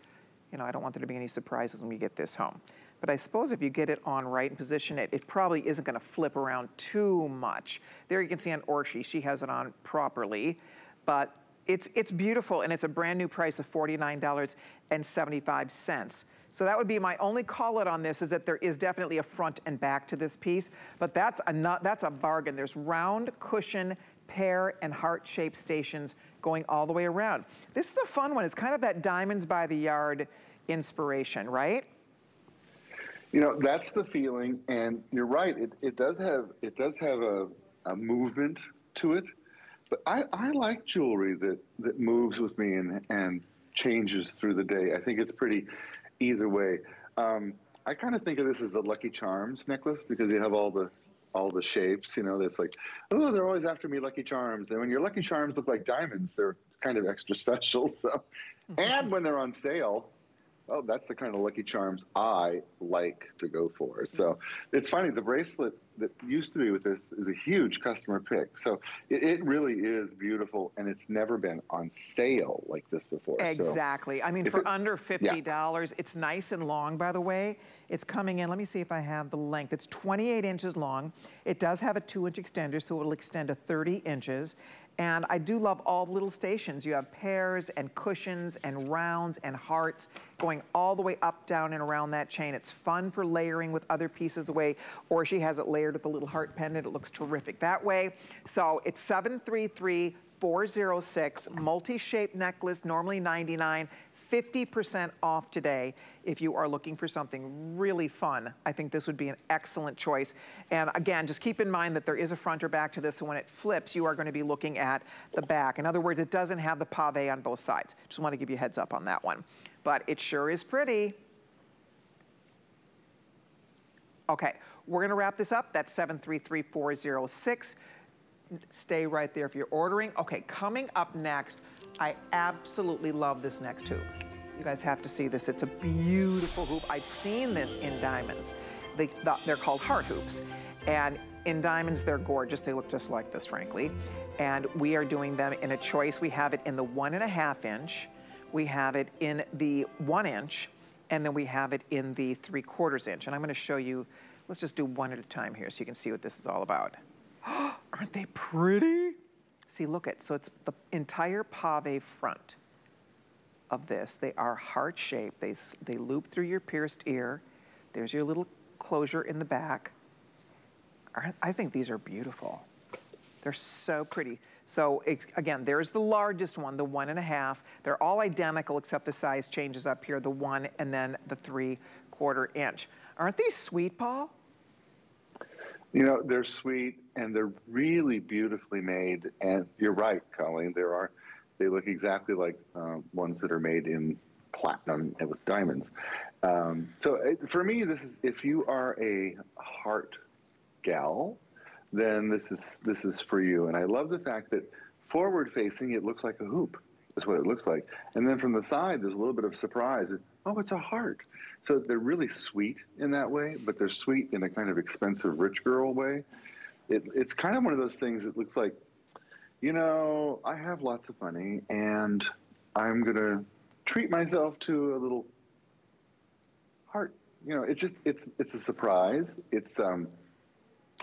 you know, I don't want there to be any surprises when we get this home. But I suppose if you get it on right and position it, it probably isn't going to flip around too much. There you can see on Orshi, she has it on properly. But it's, it's beautiful and it's a brand new price of $49.75. So that would be my only call it on this is that there is definitely a front and back to this piece, but that's a, not, that's a bargain. There's round cushion, pear, and heart-shaped stations going all the way around. This is a fun one. It's kind of that diamonds by the yard inspiration, right? You know, that's the feeling, and you're right. It, it does have it does have a, a movement to it, but I, I like jewelry that that moves with me and and changes through the day. I think it's pretty either way. Um, I kind of think of this as the Lucky Charms necklace because you have all the all the shapes. You know, that's like, oh, they're always after me, Lucky Charms. And when your Lucky Charms look like diamonds, they're kind of extra special. So, and when they're on sale, oh, that's the kind of Lucky Charms I like to go for. So it's funny, the bracelet that used to be with this is a huge customer pick. So it, it really is beautiful, and it's never been on sale like this before. Exactly. So I mean, for it, under $50, yeah. it's nice and long, by the way. It's coming in, let me see if I have the length. It's 28 inches long. It does have a two inch extender, so it'll extend to 30 inches. And I do love all the little stations. You have pears and cushions and rounds and hearts going all the way up, down, and around that chain. It's fun for layering with other pieces away, Orshi has it layered with a little heart pendant. It looks terrific that way. So it's 733 406 multi-shaped necklace, normally 99 50% off today if you are looking for something really fun. I think this would be an excellent choice. And again, just keep in mind that there is a front or back to this, so when it flips, you are gonna be looking at the back. In other words, it doesn't have the pave on both sides. Just wanna give you heads up on that one. But it sure is pretty. Okay, we're gonna wrap this up. That's 733406. Stay right there if you're ordering. Okay, coming up next, I absolutely love this next hoop. You guys have to see this. It's a beautiful hoop. I've seen this in diamonds. They, they're called heart hoops. And in diamonds, they're gorgeous. They look just like this, frankly. And we are doing them in a choice. We have it in the one and a half inch. We have it in the one inch. And then we have it in the three quarters inch. And I'm gonna show you, let's just do one at a time here so you can see what this is all about. Aren't they pretty? See, look at, so it's the entire pave front of this. They are heart-shaped. They, they loop through your pierced ear. There's your little closure in the back. I think these are beautiful. They're so pretty. So again, there's the largest one, the one and a half. They're all identical except the size changes up here, the one and then the three quarter inch. Aren't these sweet, Paul? You know, they're sweet and they're really beautifully made. And you're right, Colleen. There are, they look exactly like uh, ones that are made in platinum and with diamonds. Um, so it, for me, this is if you are a heart gal, then this is this is for you. And I love the fact that forward facing, it looks like a hoop. That's what it looks like. And then from the side, there's a little bit of surprise. Oh, it's a heart. So they're really sweet in that way, but they're sweet in a kind of expensive rich girl way. It, it's kind of one of those things that looks like, you know, I have lots of money and I'm going to treat myself to a little heart. You know, it's just, it's, it's a surprise. It's, um,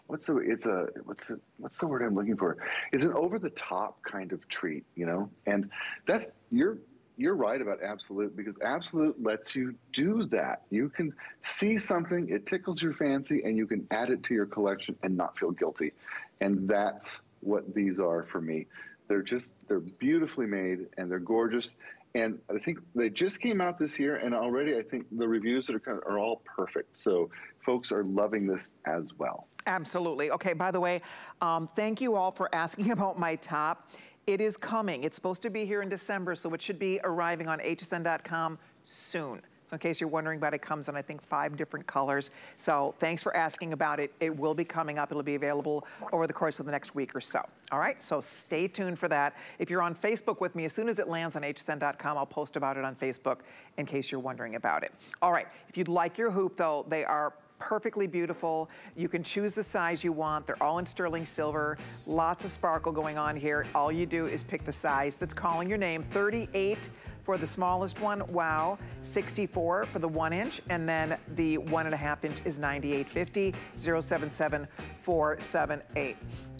what's the, it's a, what's the, what's the word I'm looking for? It's an over the top kind of treat, you know, and that's, you're, you're right about absolute because absolute lets you do that. You can see something, it tickles your fancy, and you can add it to your collection and not feel guilty. And that's what these are for me. They're just, they're beautifully made and they're gorgeous. And I think they just came out this year, and already I think the reviews that are kind of, are all perfect. So folks are loving this as well. Absolutely. Okay, by the way, um, thank you all for asking about my top. It is coming. It's supposed to be here in December, so it should be arriving on hsn.com soon. So in case you're wondering about it, it comes in, I think, five different colors. So thanks for asking about it. It will be coming up. It'll be available over the course of the next week or so. All right, so stay tuned for that. If you're on Facebook with me, as soon as it lands on hsn.com, I'll post about it on Facebook in case you're wondering about it. All right, if you'd like your hoop, though, they are perfectly beautiful. You can choose the size you want. They're all in sterling silver. Lots of sparkle going on here. All you do is pick the size that's calling your name. 38 for the smallest one, wow. 64 for the one inch, and then the one and a half inch is 98.50, 077478.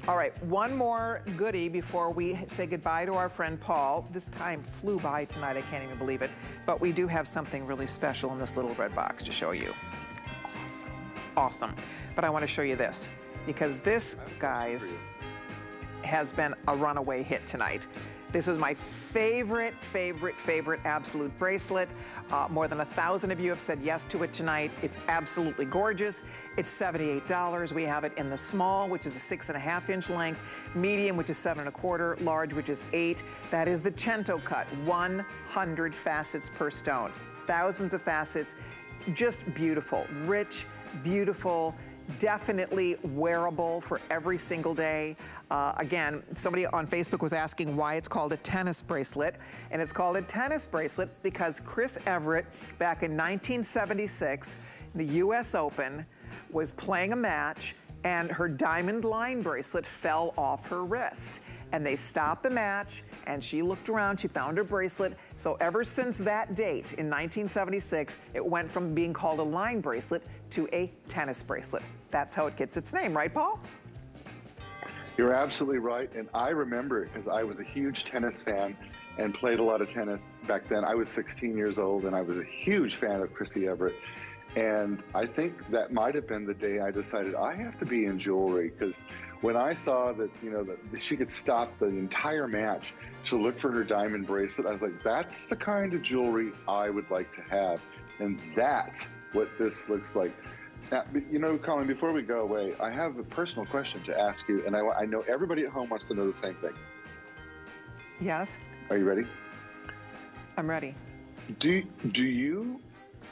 All right, one more goodie before we say goodbye to our friend Paul. This time flew by tonight, I can't even believe it. But we do have something really special in this little red box to show you. Awesome. But I wanna show you this, because this, guys, has been a runaway hit tonight. This is my favorite, favorite, favorite Absolute bracelet. Uh, more than a thousand of you have said yes to it tonight. It's absolutely gorgeous. It's $78. We have it in the small, which is a six and a half inch length, medium, which is seven and a quarter, large, which is eight. That is the Cento cut, 100 facets per stone. Thousands of facets, just beautiful, rich, beautiful, definitely wearable for every single day. Uh, again, somebody on Facebook was asking why it's called a tennis bracelet. And it's called a tennis bracelet because Chris Evert, back in 1976, the US Open, was playing a match and her diamond line bracelet fell off her wrist and they stopped the match and she looked around, she found her bracelet. So ever since that date in 1976, it went from being called a line bracelet to a tennis bracelet. That's how it gets its name, right, Paul? You're absolutely right. And I remember it because I was a huge tennis fan and played a lot of tennis back then. I was 16 years old and I was a huge fan of Chrissy Evert. And I think that might have been the day I decided I have to be in jewelry because when I saw that, you know, that she could stop the entire match to look for her diamond bracelet, I was like, that's the kind of jewelry I would like to have. And that's what this looks like. Now, you know, Colleen, before we go away, I have a personal question to ask you, and I, I know everybody at home wants to know the same thing. Yes. Are you ready? I'm ready. Do, do you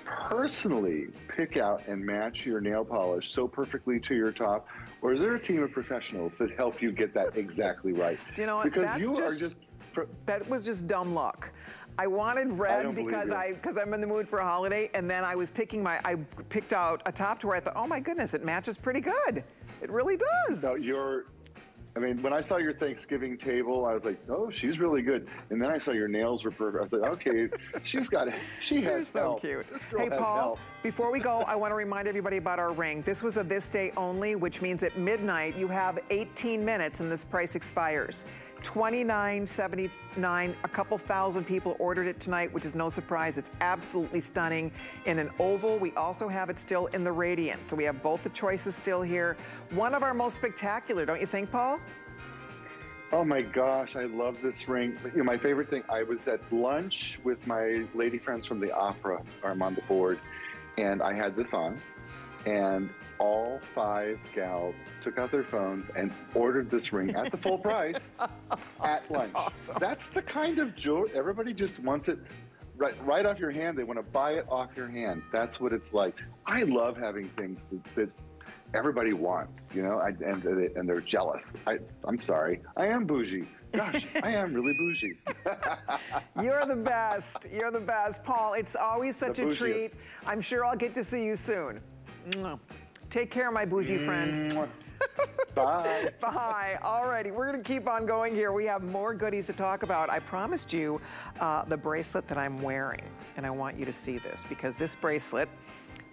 personally pick out and match your nail polish so perfectly to your top, or is there a team of professionals that help you get that exactly right? Do you know what? Because That's you just, are just. That was just dumb luck. I wanted red I because I because I'm in the mood for a holiday, and then I was picking my I picked out a top to where I thought, oh my goodness, it matches pretty good. It really does. No, you're I mean, when I saw your Thanksgiving table, I was like, oh, she's really good. And then I saw your nails were perfect. I was like, okay, she's got it. She has You're so help. cute. hey, Paul, help. before we go, I want to remind everybody about our ring. This was a this day only, which means at midnight you have 18 minutes and this price expires. 29.79. A couple thousand people ordered it tonight, which is no surprise. It's absolutely stunning. In an oval, we also have it still in the radiant. So we have both the choices still here. One of our most spectacular, don't you think, Paul? Oh my gosh, I love this ring. You know, my favorite thing, I was at lunch with my lady friends from the opera, I'm on the board, and I had this on, and all five gals took out their phones and ordered this ring at the full price at lunch. That's awesome. That's the kind of jewelry, everybody just wants it right, right off your hand. They want to buy it off your hand. That's what it's like. I love having things that, that everybody wants, you know, I, and and they're jealous. I, I'm sorry, I am bougie. Gosh, I am really bougie. You're the best. You're the best, Paul. It's always such The a treat. I'm sure I'll get to see you soon. Take care, my bougie friend. Bye. Bye. All righty, we're gonna keep on going here. We have more goodies to talk about. I promised you uh, the bracelet that I'm wearing, and I want you to see this because this bracelet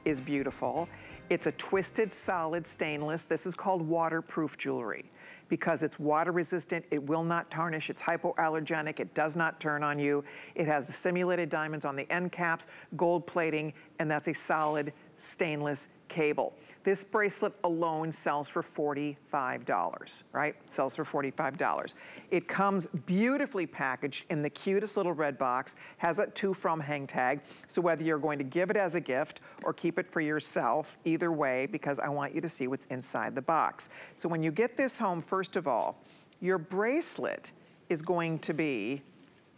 is beautiful. It's a twisted solid stainless. This is called waterproof jewelry because it's water resistant, it will not tarnish, it's hypoallergenic, it does not turn on you. It has the simulated diamonds on the end caps, gold plating, and that's a solid stainless cable. This bracelet alone sells for $45, right? Sells for $45. It comes beautifully packaged in the cutest little red box, has a to from hang tag, so whether you're going to give it as a gift or keep it for yourself, either way, because I want you to see what's inside the box. So when you get this home, first of all, your bracelet is going to be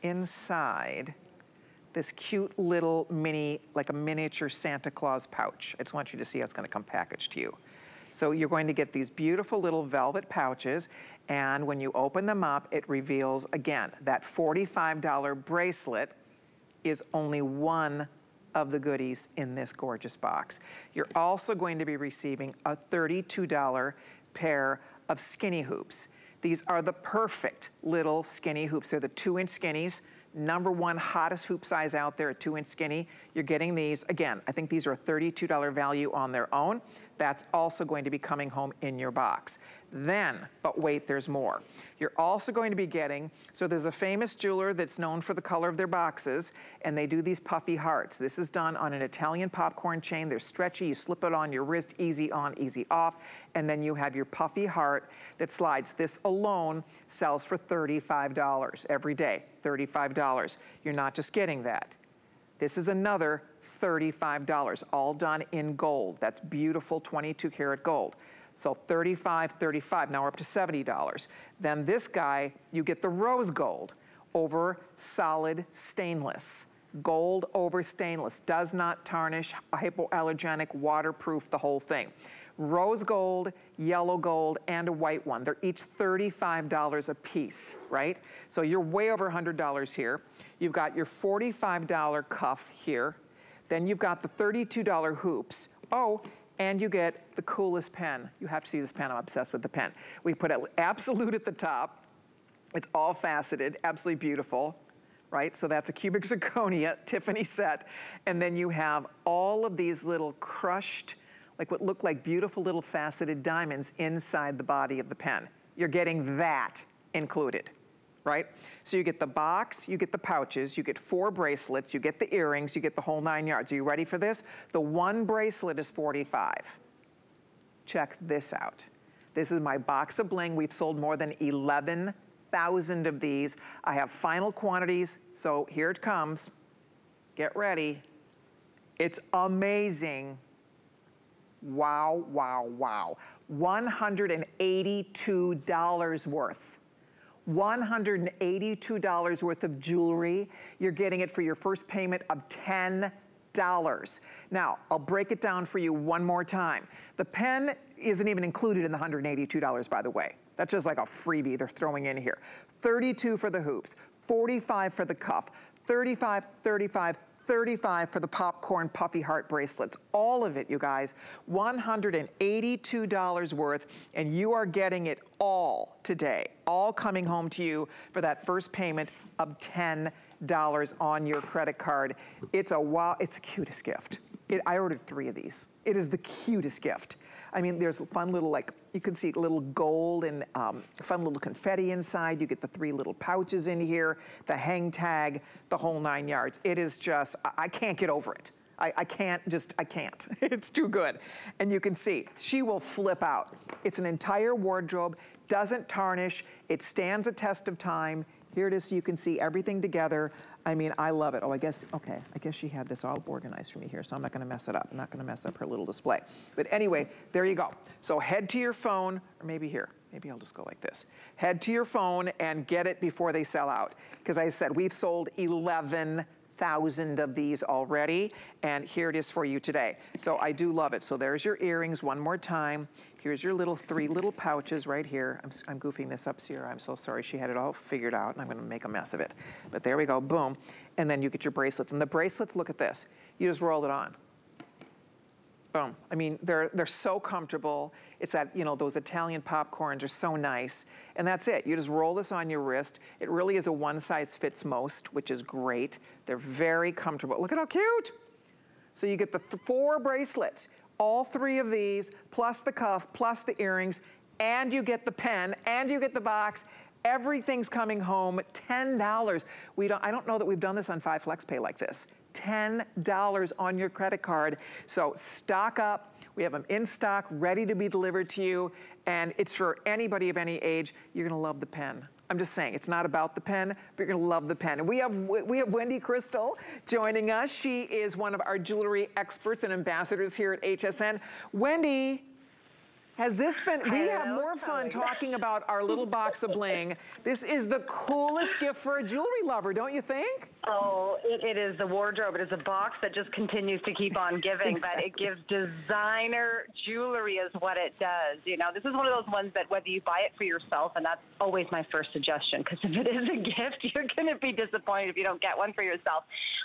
inside this cute little mini, like a miniature Santa Claus pouch. I just want you to see how it's gonna come packaged to you. So you're going to get these beautiful little velvet pouches, and when you open them up, it reveals, again, that $45 bracelet is only one of the goodies in this gorgeous box. You're also going to be receiving a $32 pair of skinny hoops. These are the perfect little skinny hoops. They're the two inch skinnies number one hottest hoop size out there, a two inch skinny. You're getting these, again, I think these are a $32 value on their own. That's also going to be coming home in your box. Then, but wait, there's more. You're also going to be getting, so there's a famous jeweler that's known for the color of their boxes, and they do these puffy hearts. This is done on an Italian popcorn chain. They're stretchy, you slip it on your wrist, easy on, easy off, and then you have your puffy heart that slides. This alone sells for $35 every day, $35. You're not just getting that. This is another $35, all done in gold. That's beautiful 22 karat gold. So 35, 35, now we're up to $70. Then this guy, you get the rose gold over solid stainless. Gold over stainless, does not tarnish, hypoallergenic, waterproof, the whole thing. Rose gold, yellow gold, and a white one. They're each $35 a piece, right? So you're way over $100 here. You've got your $45 cuff here. Then you've got the $32 hoops. Oh, and you get the coolest pen. You have to see this pen, I'm obsessed with the pen. We put it Absolute at the top. It's all faceted, absolutely beautiful, right? So that's a cubic zirconia Tiffany set. And then you have all of these little crushed, like what look like beautiful little faceted diamonds inside the body of the pen. You're getting that included right? So you get the box, you get the pouches, you get four bracelets, you get the earrings, you get the whole nine yards. Are you ready for this? The one bracelet is 45. Check this out. This is my box of bling. We've sold more than 11,000 of these. I have final quantities, so here it comes. Get ready. It's amazing. Wow, wow, wow. $182 worth. $182 worth of jewelry. You're getting it for your first payment of 10 dollars. Now, I'll break it down for you one more time. The pen isn't even included in the $182, by the way. That's just like a freebie they're throwing in here. 32 for the hoops, 45 for the cuff, 35, 35, 35 for the popcorn puffy heart bracelets. All of it, you guys, $182 worth, and you are getting it all today, all coming home to you for that first payment of $10 on your credit card. It's a wow, it's the cutest gift. It, I ordered three of these. It is the cutest gift. I mean, there's fun little like, you can see little gold and um, fun little confetti inside. You get the three little pouches in here, the hang tag, the whole nine yards. It is just, I, I can't get over it. I, I, can't just, I can't. it's too good. And you can see, she will flip out. It's an entire wardrobe, doesn't tarnish, it stands a test of time. Here it is so you can see everything together. I mean, I love it. Oh, I guess, okay, I guess she had this all organized for me here, so I'm not gonna mess it up. I'm not gonna mess up her little display. But anyway, there you go. So head to your phone, or maybe here. Maybe I'll just go like this. Head to your phone and get it before they sell out. Because I said, we've sold 11,000 of these already, and here it is for you today. So I do love it. So there's your earrings one more time. Here's your little three little pouches right here. I'm, I'm goofing this up, Sierra. I'm so sorry. She had it all figured out, and I'm going to make a mess of it. But there we go. Boom. And then you get your bracelets. And the bracelets, look at this. You just roll it on. Boom. I mean, they're, they're so comfortable. It's that, you know, those Italian popcorns are so nice. And that's it. You just roll this on your wrist. It really is a one size fits most, which is great. They're very comfortable. Look at how cute. So you get the th four bracelets all three of these, plus the cuff, plus the earrings, and you get the pen, and you get the box. Everything's coming home, $10. We don't, I don't know that we've done this on 5 FlexPay like this. $10 on your credit card. So stock up. We have them in stock, ready to be delivered to you. And it's for anybody of any age. You're gonna love the pen. I'm just saying, it's not about the pen, but you're gonna love the pen. And we have, we have Wendy Crystal joining us. She is one of our jewelry experts and ambassadors here at HSN. Wendy, has this been, we have more fun talking about our little box of bling. This is the coolest gift for a jewelry lover, don't you think? Oh, it, it is the wardrobe. It is a box that just continues to keep on giving, exactly. but it gives designer jewelry is what it does. You know, this is one of those ones that whether you buy it for yourself, and that's always my first suggestion, because if it is a gift, you're going to be disappointed if you don't get one for yourself.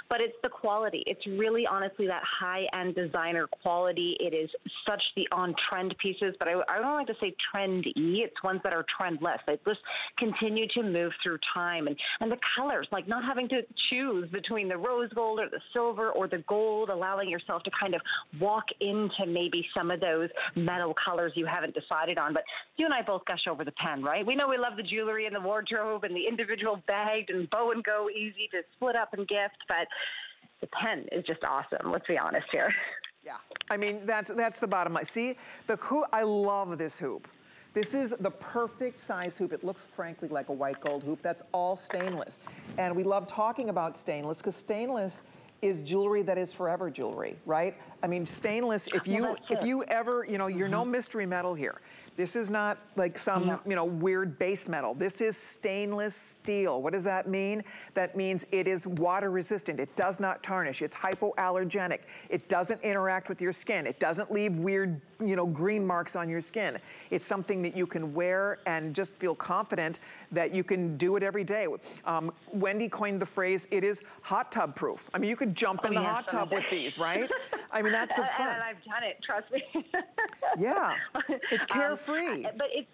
But it's the quality. It's really honestly that high-end designer quality. It is such the on-trend pieces, but I, I don't like to say trendy. It's ones that are trendless. They just continue to move through time. And, and the colors, like not having to choose between the rose gold or the silver or the gold, allowing yourself to kind of walk into maybe some of those metal colors you haven't decided on. But you and I both gush over the pen, right? We know we love the jewelry and the wardrobe and the individual bagged and bow and go easy to split up and gift, but the pen is just awesome. Let's be honest here. Yeah, I mean, that's, that's the bottom line. See, the hoop, I love this hoop. This is the perfect size hoop. It looks frankly like a white gold hoop. That's all stainless. And we love talking about stainless because stainless is jewelry that is forever jewelry, right? I mean, stainless, if you well, if you ever, you know, you're mm -hmm. no mm-hmm. mystery metal here. This is not like some, yeah. you know, weird base metal. This is stainless steel. What does that mean? That means it is water resistant. It does not tarnish. It's hypoallergenic. It doesn't interact with your skin. It doesn't leave weird, you know, green marks on your skin. It's something that you can wear and just feel confident that you can do it every day. Um, Wendy coined the phrase, it is hot tub proof. I mean, you could jump oh, in the yes, hot tub with these, right? I mean, that's the fun. And I've done it, trust me. yeah, it's carefree. Um, free. But it's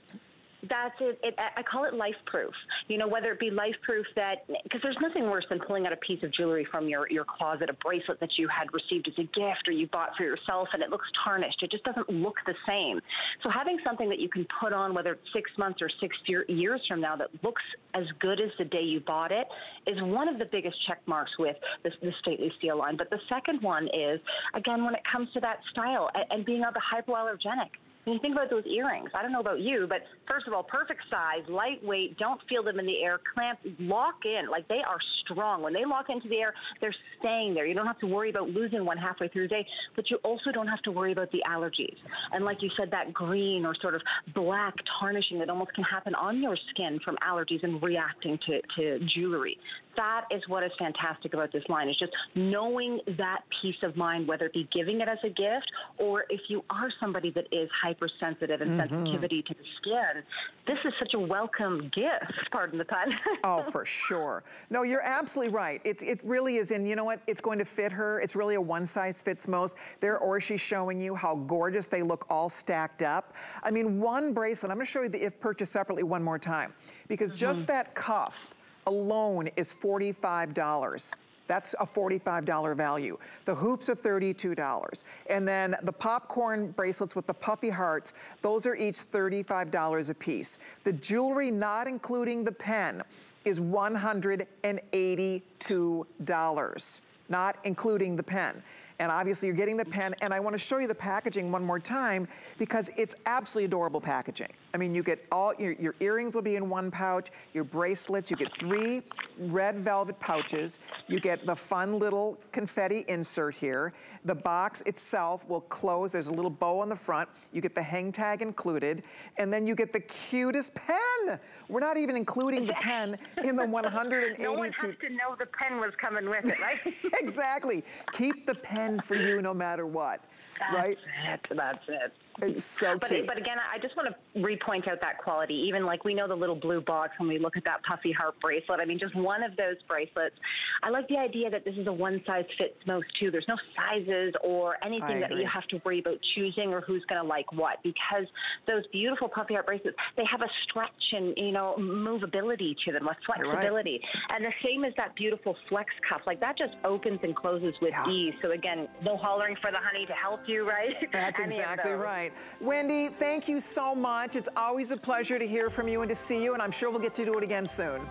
that's it, it, I call it life proof. You know, whether it be life proof that, because there's nothing worse than pulling out a piece of jewelry from your, your closet, a bracelet that you had received as a gift or you bought for yourself and it looks tarnished. It just doesn't look the same. So having something that you can put on, whether it's six months or six year, years from now, that looks as good as the day you bought it, is one of the biggest check marks with the, the stately steel line. But the second one is, again, when it comes to that style and, and being of the hypoallergenic when you think about those earrings, I don't know about you, but first of all, perfect size, lightweight, don't feel them in the air, clamp, lock in. Like they are strong. When they lock into the air, they're staying there. You don't have to worry about losing one halfway through the day, but you also don't have to worry about the allergies. And like you said, that green or sort of black tarnishing that almost can happen on your skin from allergies and reacting to, to jewelry that is what is fantastic about this line is just knowing that peace of mind, whether it be giving it as a gift or if you are somebody that is hypersensitive and mm-hmm. sensitivity to the skin, this is such a welcome gift, pardon the pun. oh, for sure. No, you're absolutely right. It's, it really is, and you know what? It's going to fit her. It's really a one size fits most. There, Orshi's showing you how gorgeous they look all stacked up. I mean, one bracelet, I'm gonna show you the if purchased separately one more time, because mm-hmm. just that cuff, alone is $45. That's a $45 value. The hoops are $32. And then the popcorn bracelets with the puppy hearts, those are each $35 a piece. The jewelry, not including the pen, is $182, not including the pen. And obviously you're getting the pen, and I wanna show you the packaging one more time because it's absolutely adorable packaging. I mean, you get all, your, your earrings will be in one pouch, your bracelets, you get three red velvet pouches, you get the fun little confetti insert here. The box itself will close, there's a little bow on the front, you get the hang tag included, and then you get the cutest pen. We're not even including the pen in the 182. no one has to know the pen was coming with it, right? exactly. Keep the pen for you no matter what, that's right? It, that's it. It's so but, cute. But again, I just want to repoint out that quality. Even like we know the little blue box when we look at that puffy heart bracelet. I mean, just one of those bracelets. I like the idea that this is a one size fits most too. There's no sizes or anything that you have to worry about choosing or who's going to like what because those beautiful puffy heart bracelets, they have a stretch and, you know, movability to them, a flexibility. Right. And the same as that beautiful flex cuff. Like that just opens and closes with yeah. ease. So again, no hollering for the honey to help you, right? That's exactly right Wendy, thank you so much. It's always a pleasure to hear from you and to see you, and I'm sure we'll get to do it again soon.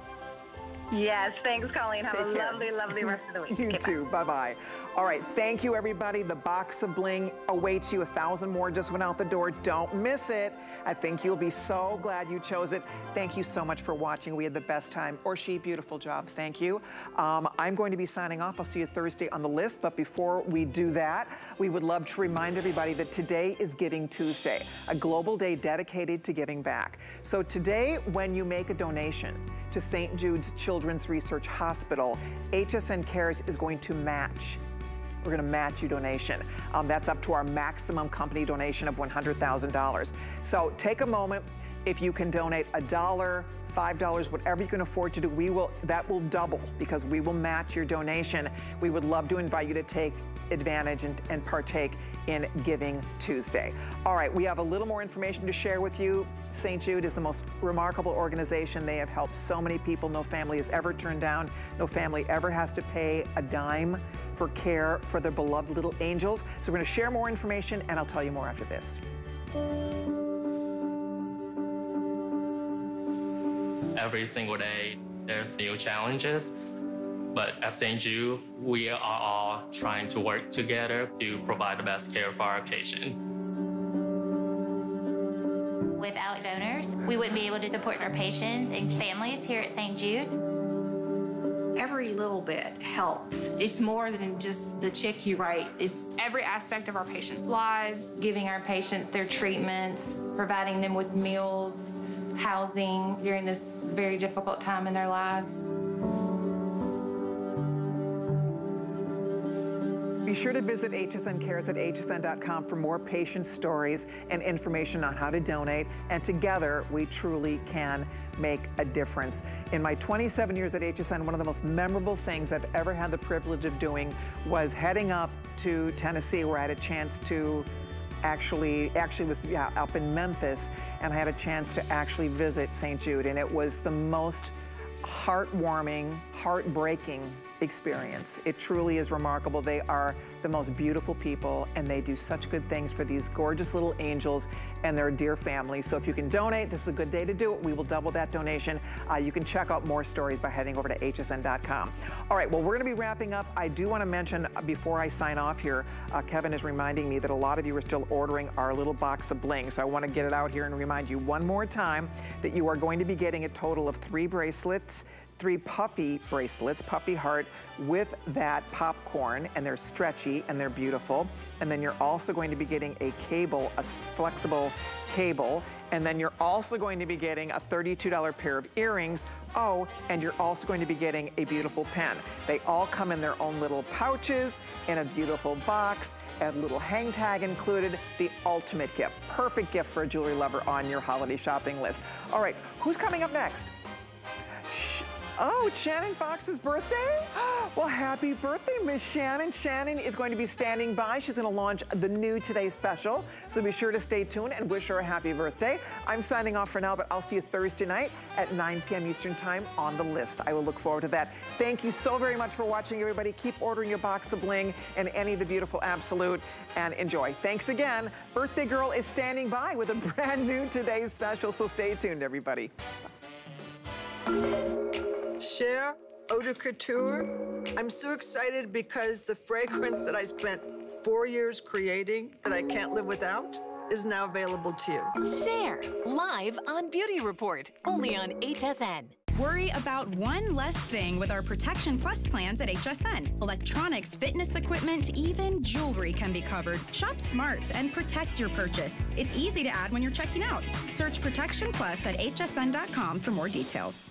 Yes, thanks, Colleen. Have Take a care. lovely, lovely rest of the week. You Okay, too. Bye bye. All right. Thank you, everybody. The box of bling awaits you. A thousand more just went out the door. Don't miss it. I think you'll be so glad you chose it. Thank you so much for watching. We had the best time. Orshi, beautiful job. Thank you. Um, I'm going to be signing off. I'll see you Thursday on the list. But before we do that, we would love to remind everybody that today is Giving Tuesday, a global day dedicated to giving back. So today, when you make a donation, to St. Jude's Children's Research Hospital, HSN Cares is going to match we're going to match your donation. Um, that's up to our maximum company donation of $100,000. So take a moment. If you can donate a dollar, five dollars, whatever you can afford to do, we will. That will double because we will match your donation. We would love to invite you to take advantage and, and partake in Giving Tuesday. All right, we have a little more information to share with you. St. Jude is the most remarkable organization. They have helped so many people. No family has ever turned down. No family ever has to pay a dime for care for their beloved little angels. So we're going to share more information, and I'll tell you more after this. Every single day, there's new challenges. But at St. Jude, we are all trying to work together to provide the best care for our patient. Without donors, we wouldn't be able to support our patients and families here at St. Jude. Every little bit helps. It's more than just the check you write. It's every aspect of our patients' lives. Giving our patients their treatments, providing them with meals, housing during this very difficult time in their lives. Be sure to visit HSN Cares at hsn.com for more patient stories and information on how to donate. And together, we truly can make a difference. In my 27 years at HSN, one of the most memorable things I've ever had the privilege of doing was heading up to Tennessee, where I had a chance to actually actually was yeah up in Memphis and I had a chance to actually visit St. Jude and it was the most heartwarming, heartbreaking experience. It truly is remarkable. They are the most beautiful people and they do such good things for these gorgeous little angels and their dear families. So if you can donate, this is a good day to do it. We will double that donation. Uh, you can check out more stories by heading over to hsn.com. All right, well, we're gonna be wrapping up. I do wanna mention uh, before I sign off here, uh, Kevin is reminding me that a lot of you are still ordering our little box of bling. So I wanna get it out here and remind you one more time that you are going to be getting a total of three bracelets, three puffy bracelets, puffy heart, with that popcorn, and they're stretchy and they're beautiful. And then you're also going to be getting a cable, a flexible cable, and then you're also going to be getting a $32 pair of earrings. Oh, and you're also going to be getting a beautiful pen. They all come in their own little pouches in a beautiful box, a little hang tag included, the ultimate gift. Perfect gift for a jewelry lover on your holiday shopping list. All right, who's coming up next? Oh, Shannon Fox's birthday? Well, happy birthday, Miss Shannon. Shannon is going to be standing by. She's going to launch the new Today Special. So be sure to stay tuned and wish her a happy birthday. I'm signing off for now, but I'll see you Thursday night at 9 p.m. Eastern Time on the list. I will look forward to that. Thank you so very much for watching, everybody. Keep ordering your box of bling and any of the beautiful Absolute and enjoy. Thanks again. Birthday Girl is standing by with a brand new Today Special, so stay tuned, everybody. Cher Eau de Couture. I'm so excited because the fragrance that I spent four years creating that I can't live without is now available to you. Cher live on Beauty Report, only on HSN. Worry about one less thing with our Protection Plus plans at HSN. Electronics, fitness equipment, even jewelry can be covered. Shop smart and protect your purchase. It's easy to add when you're checking out. Search Protection Plus at hsn.com for more details.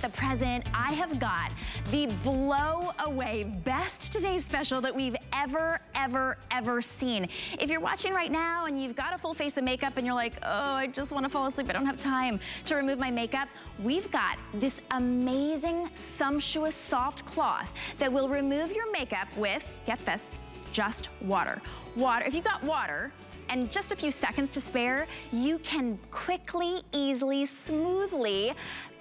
The present. I have got the blow away best today's special that we've ever, ever, ever seen. If you're watching right now and you've got a full face of makeup and you're like, oh, I just want to fall asleep. I don't have time to remove my makeup. We've got this amazing, sumptuous, soft cloth that will remove your makeup with, get this, just water. Water, if you've got water, and just a few seconds to spare, you can quickly, easily, smoothly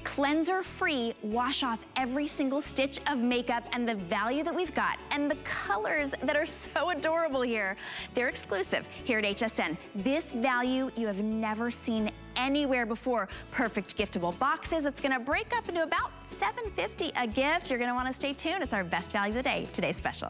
cleanser free, wash off every single stitch of makeup and the value that we've got and the colors that are so adorable here. They're exclusive here at HSN. This value you have never seen anywhere before. Perfect giftable boxes. It's gonna break up into about $7.50 a gift. You're gonna wanna stay tuned. It's our best value of the day, today's special.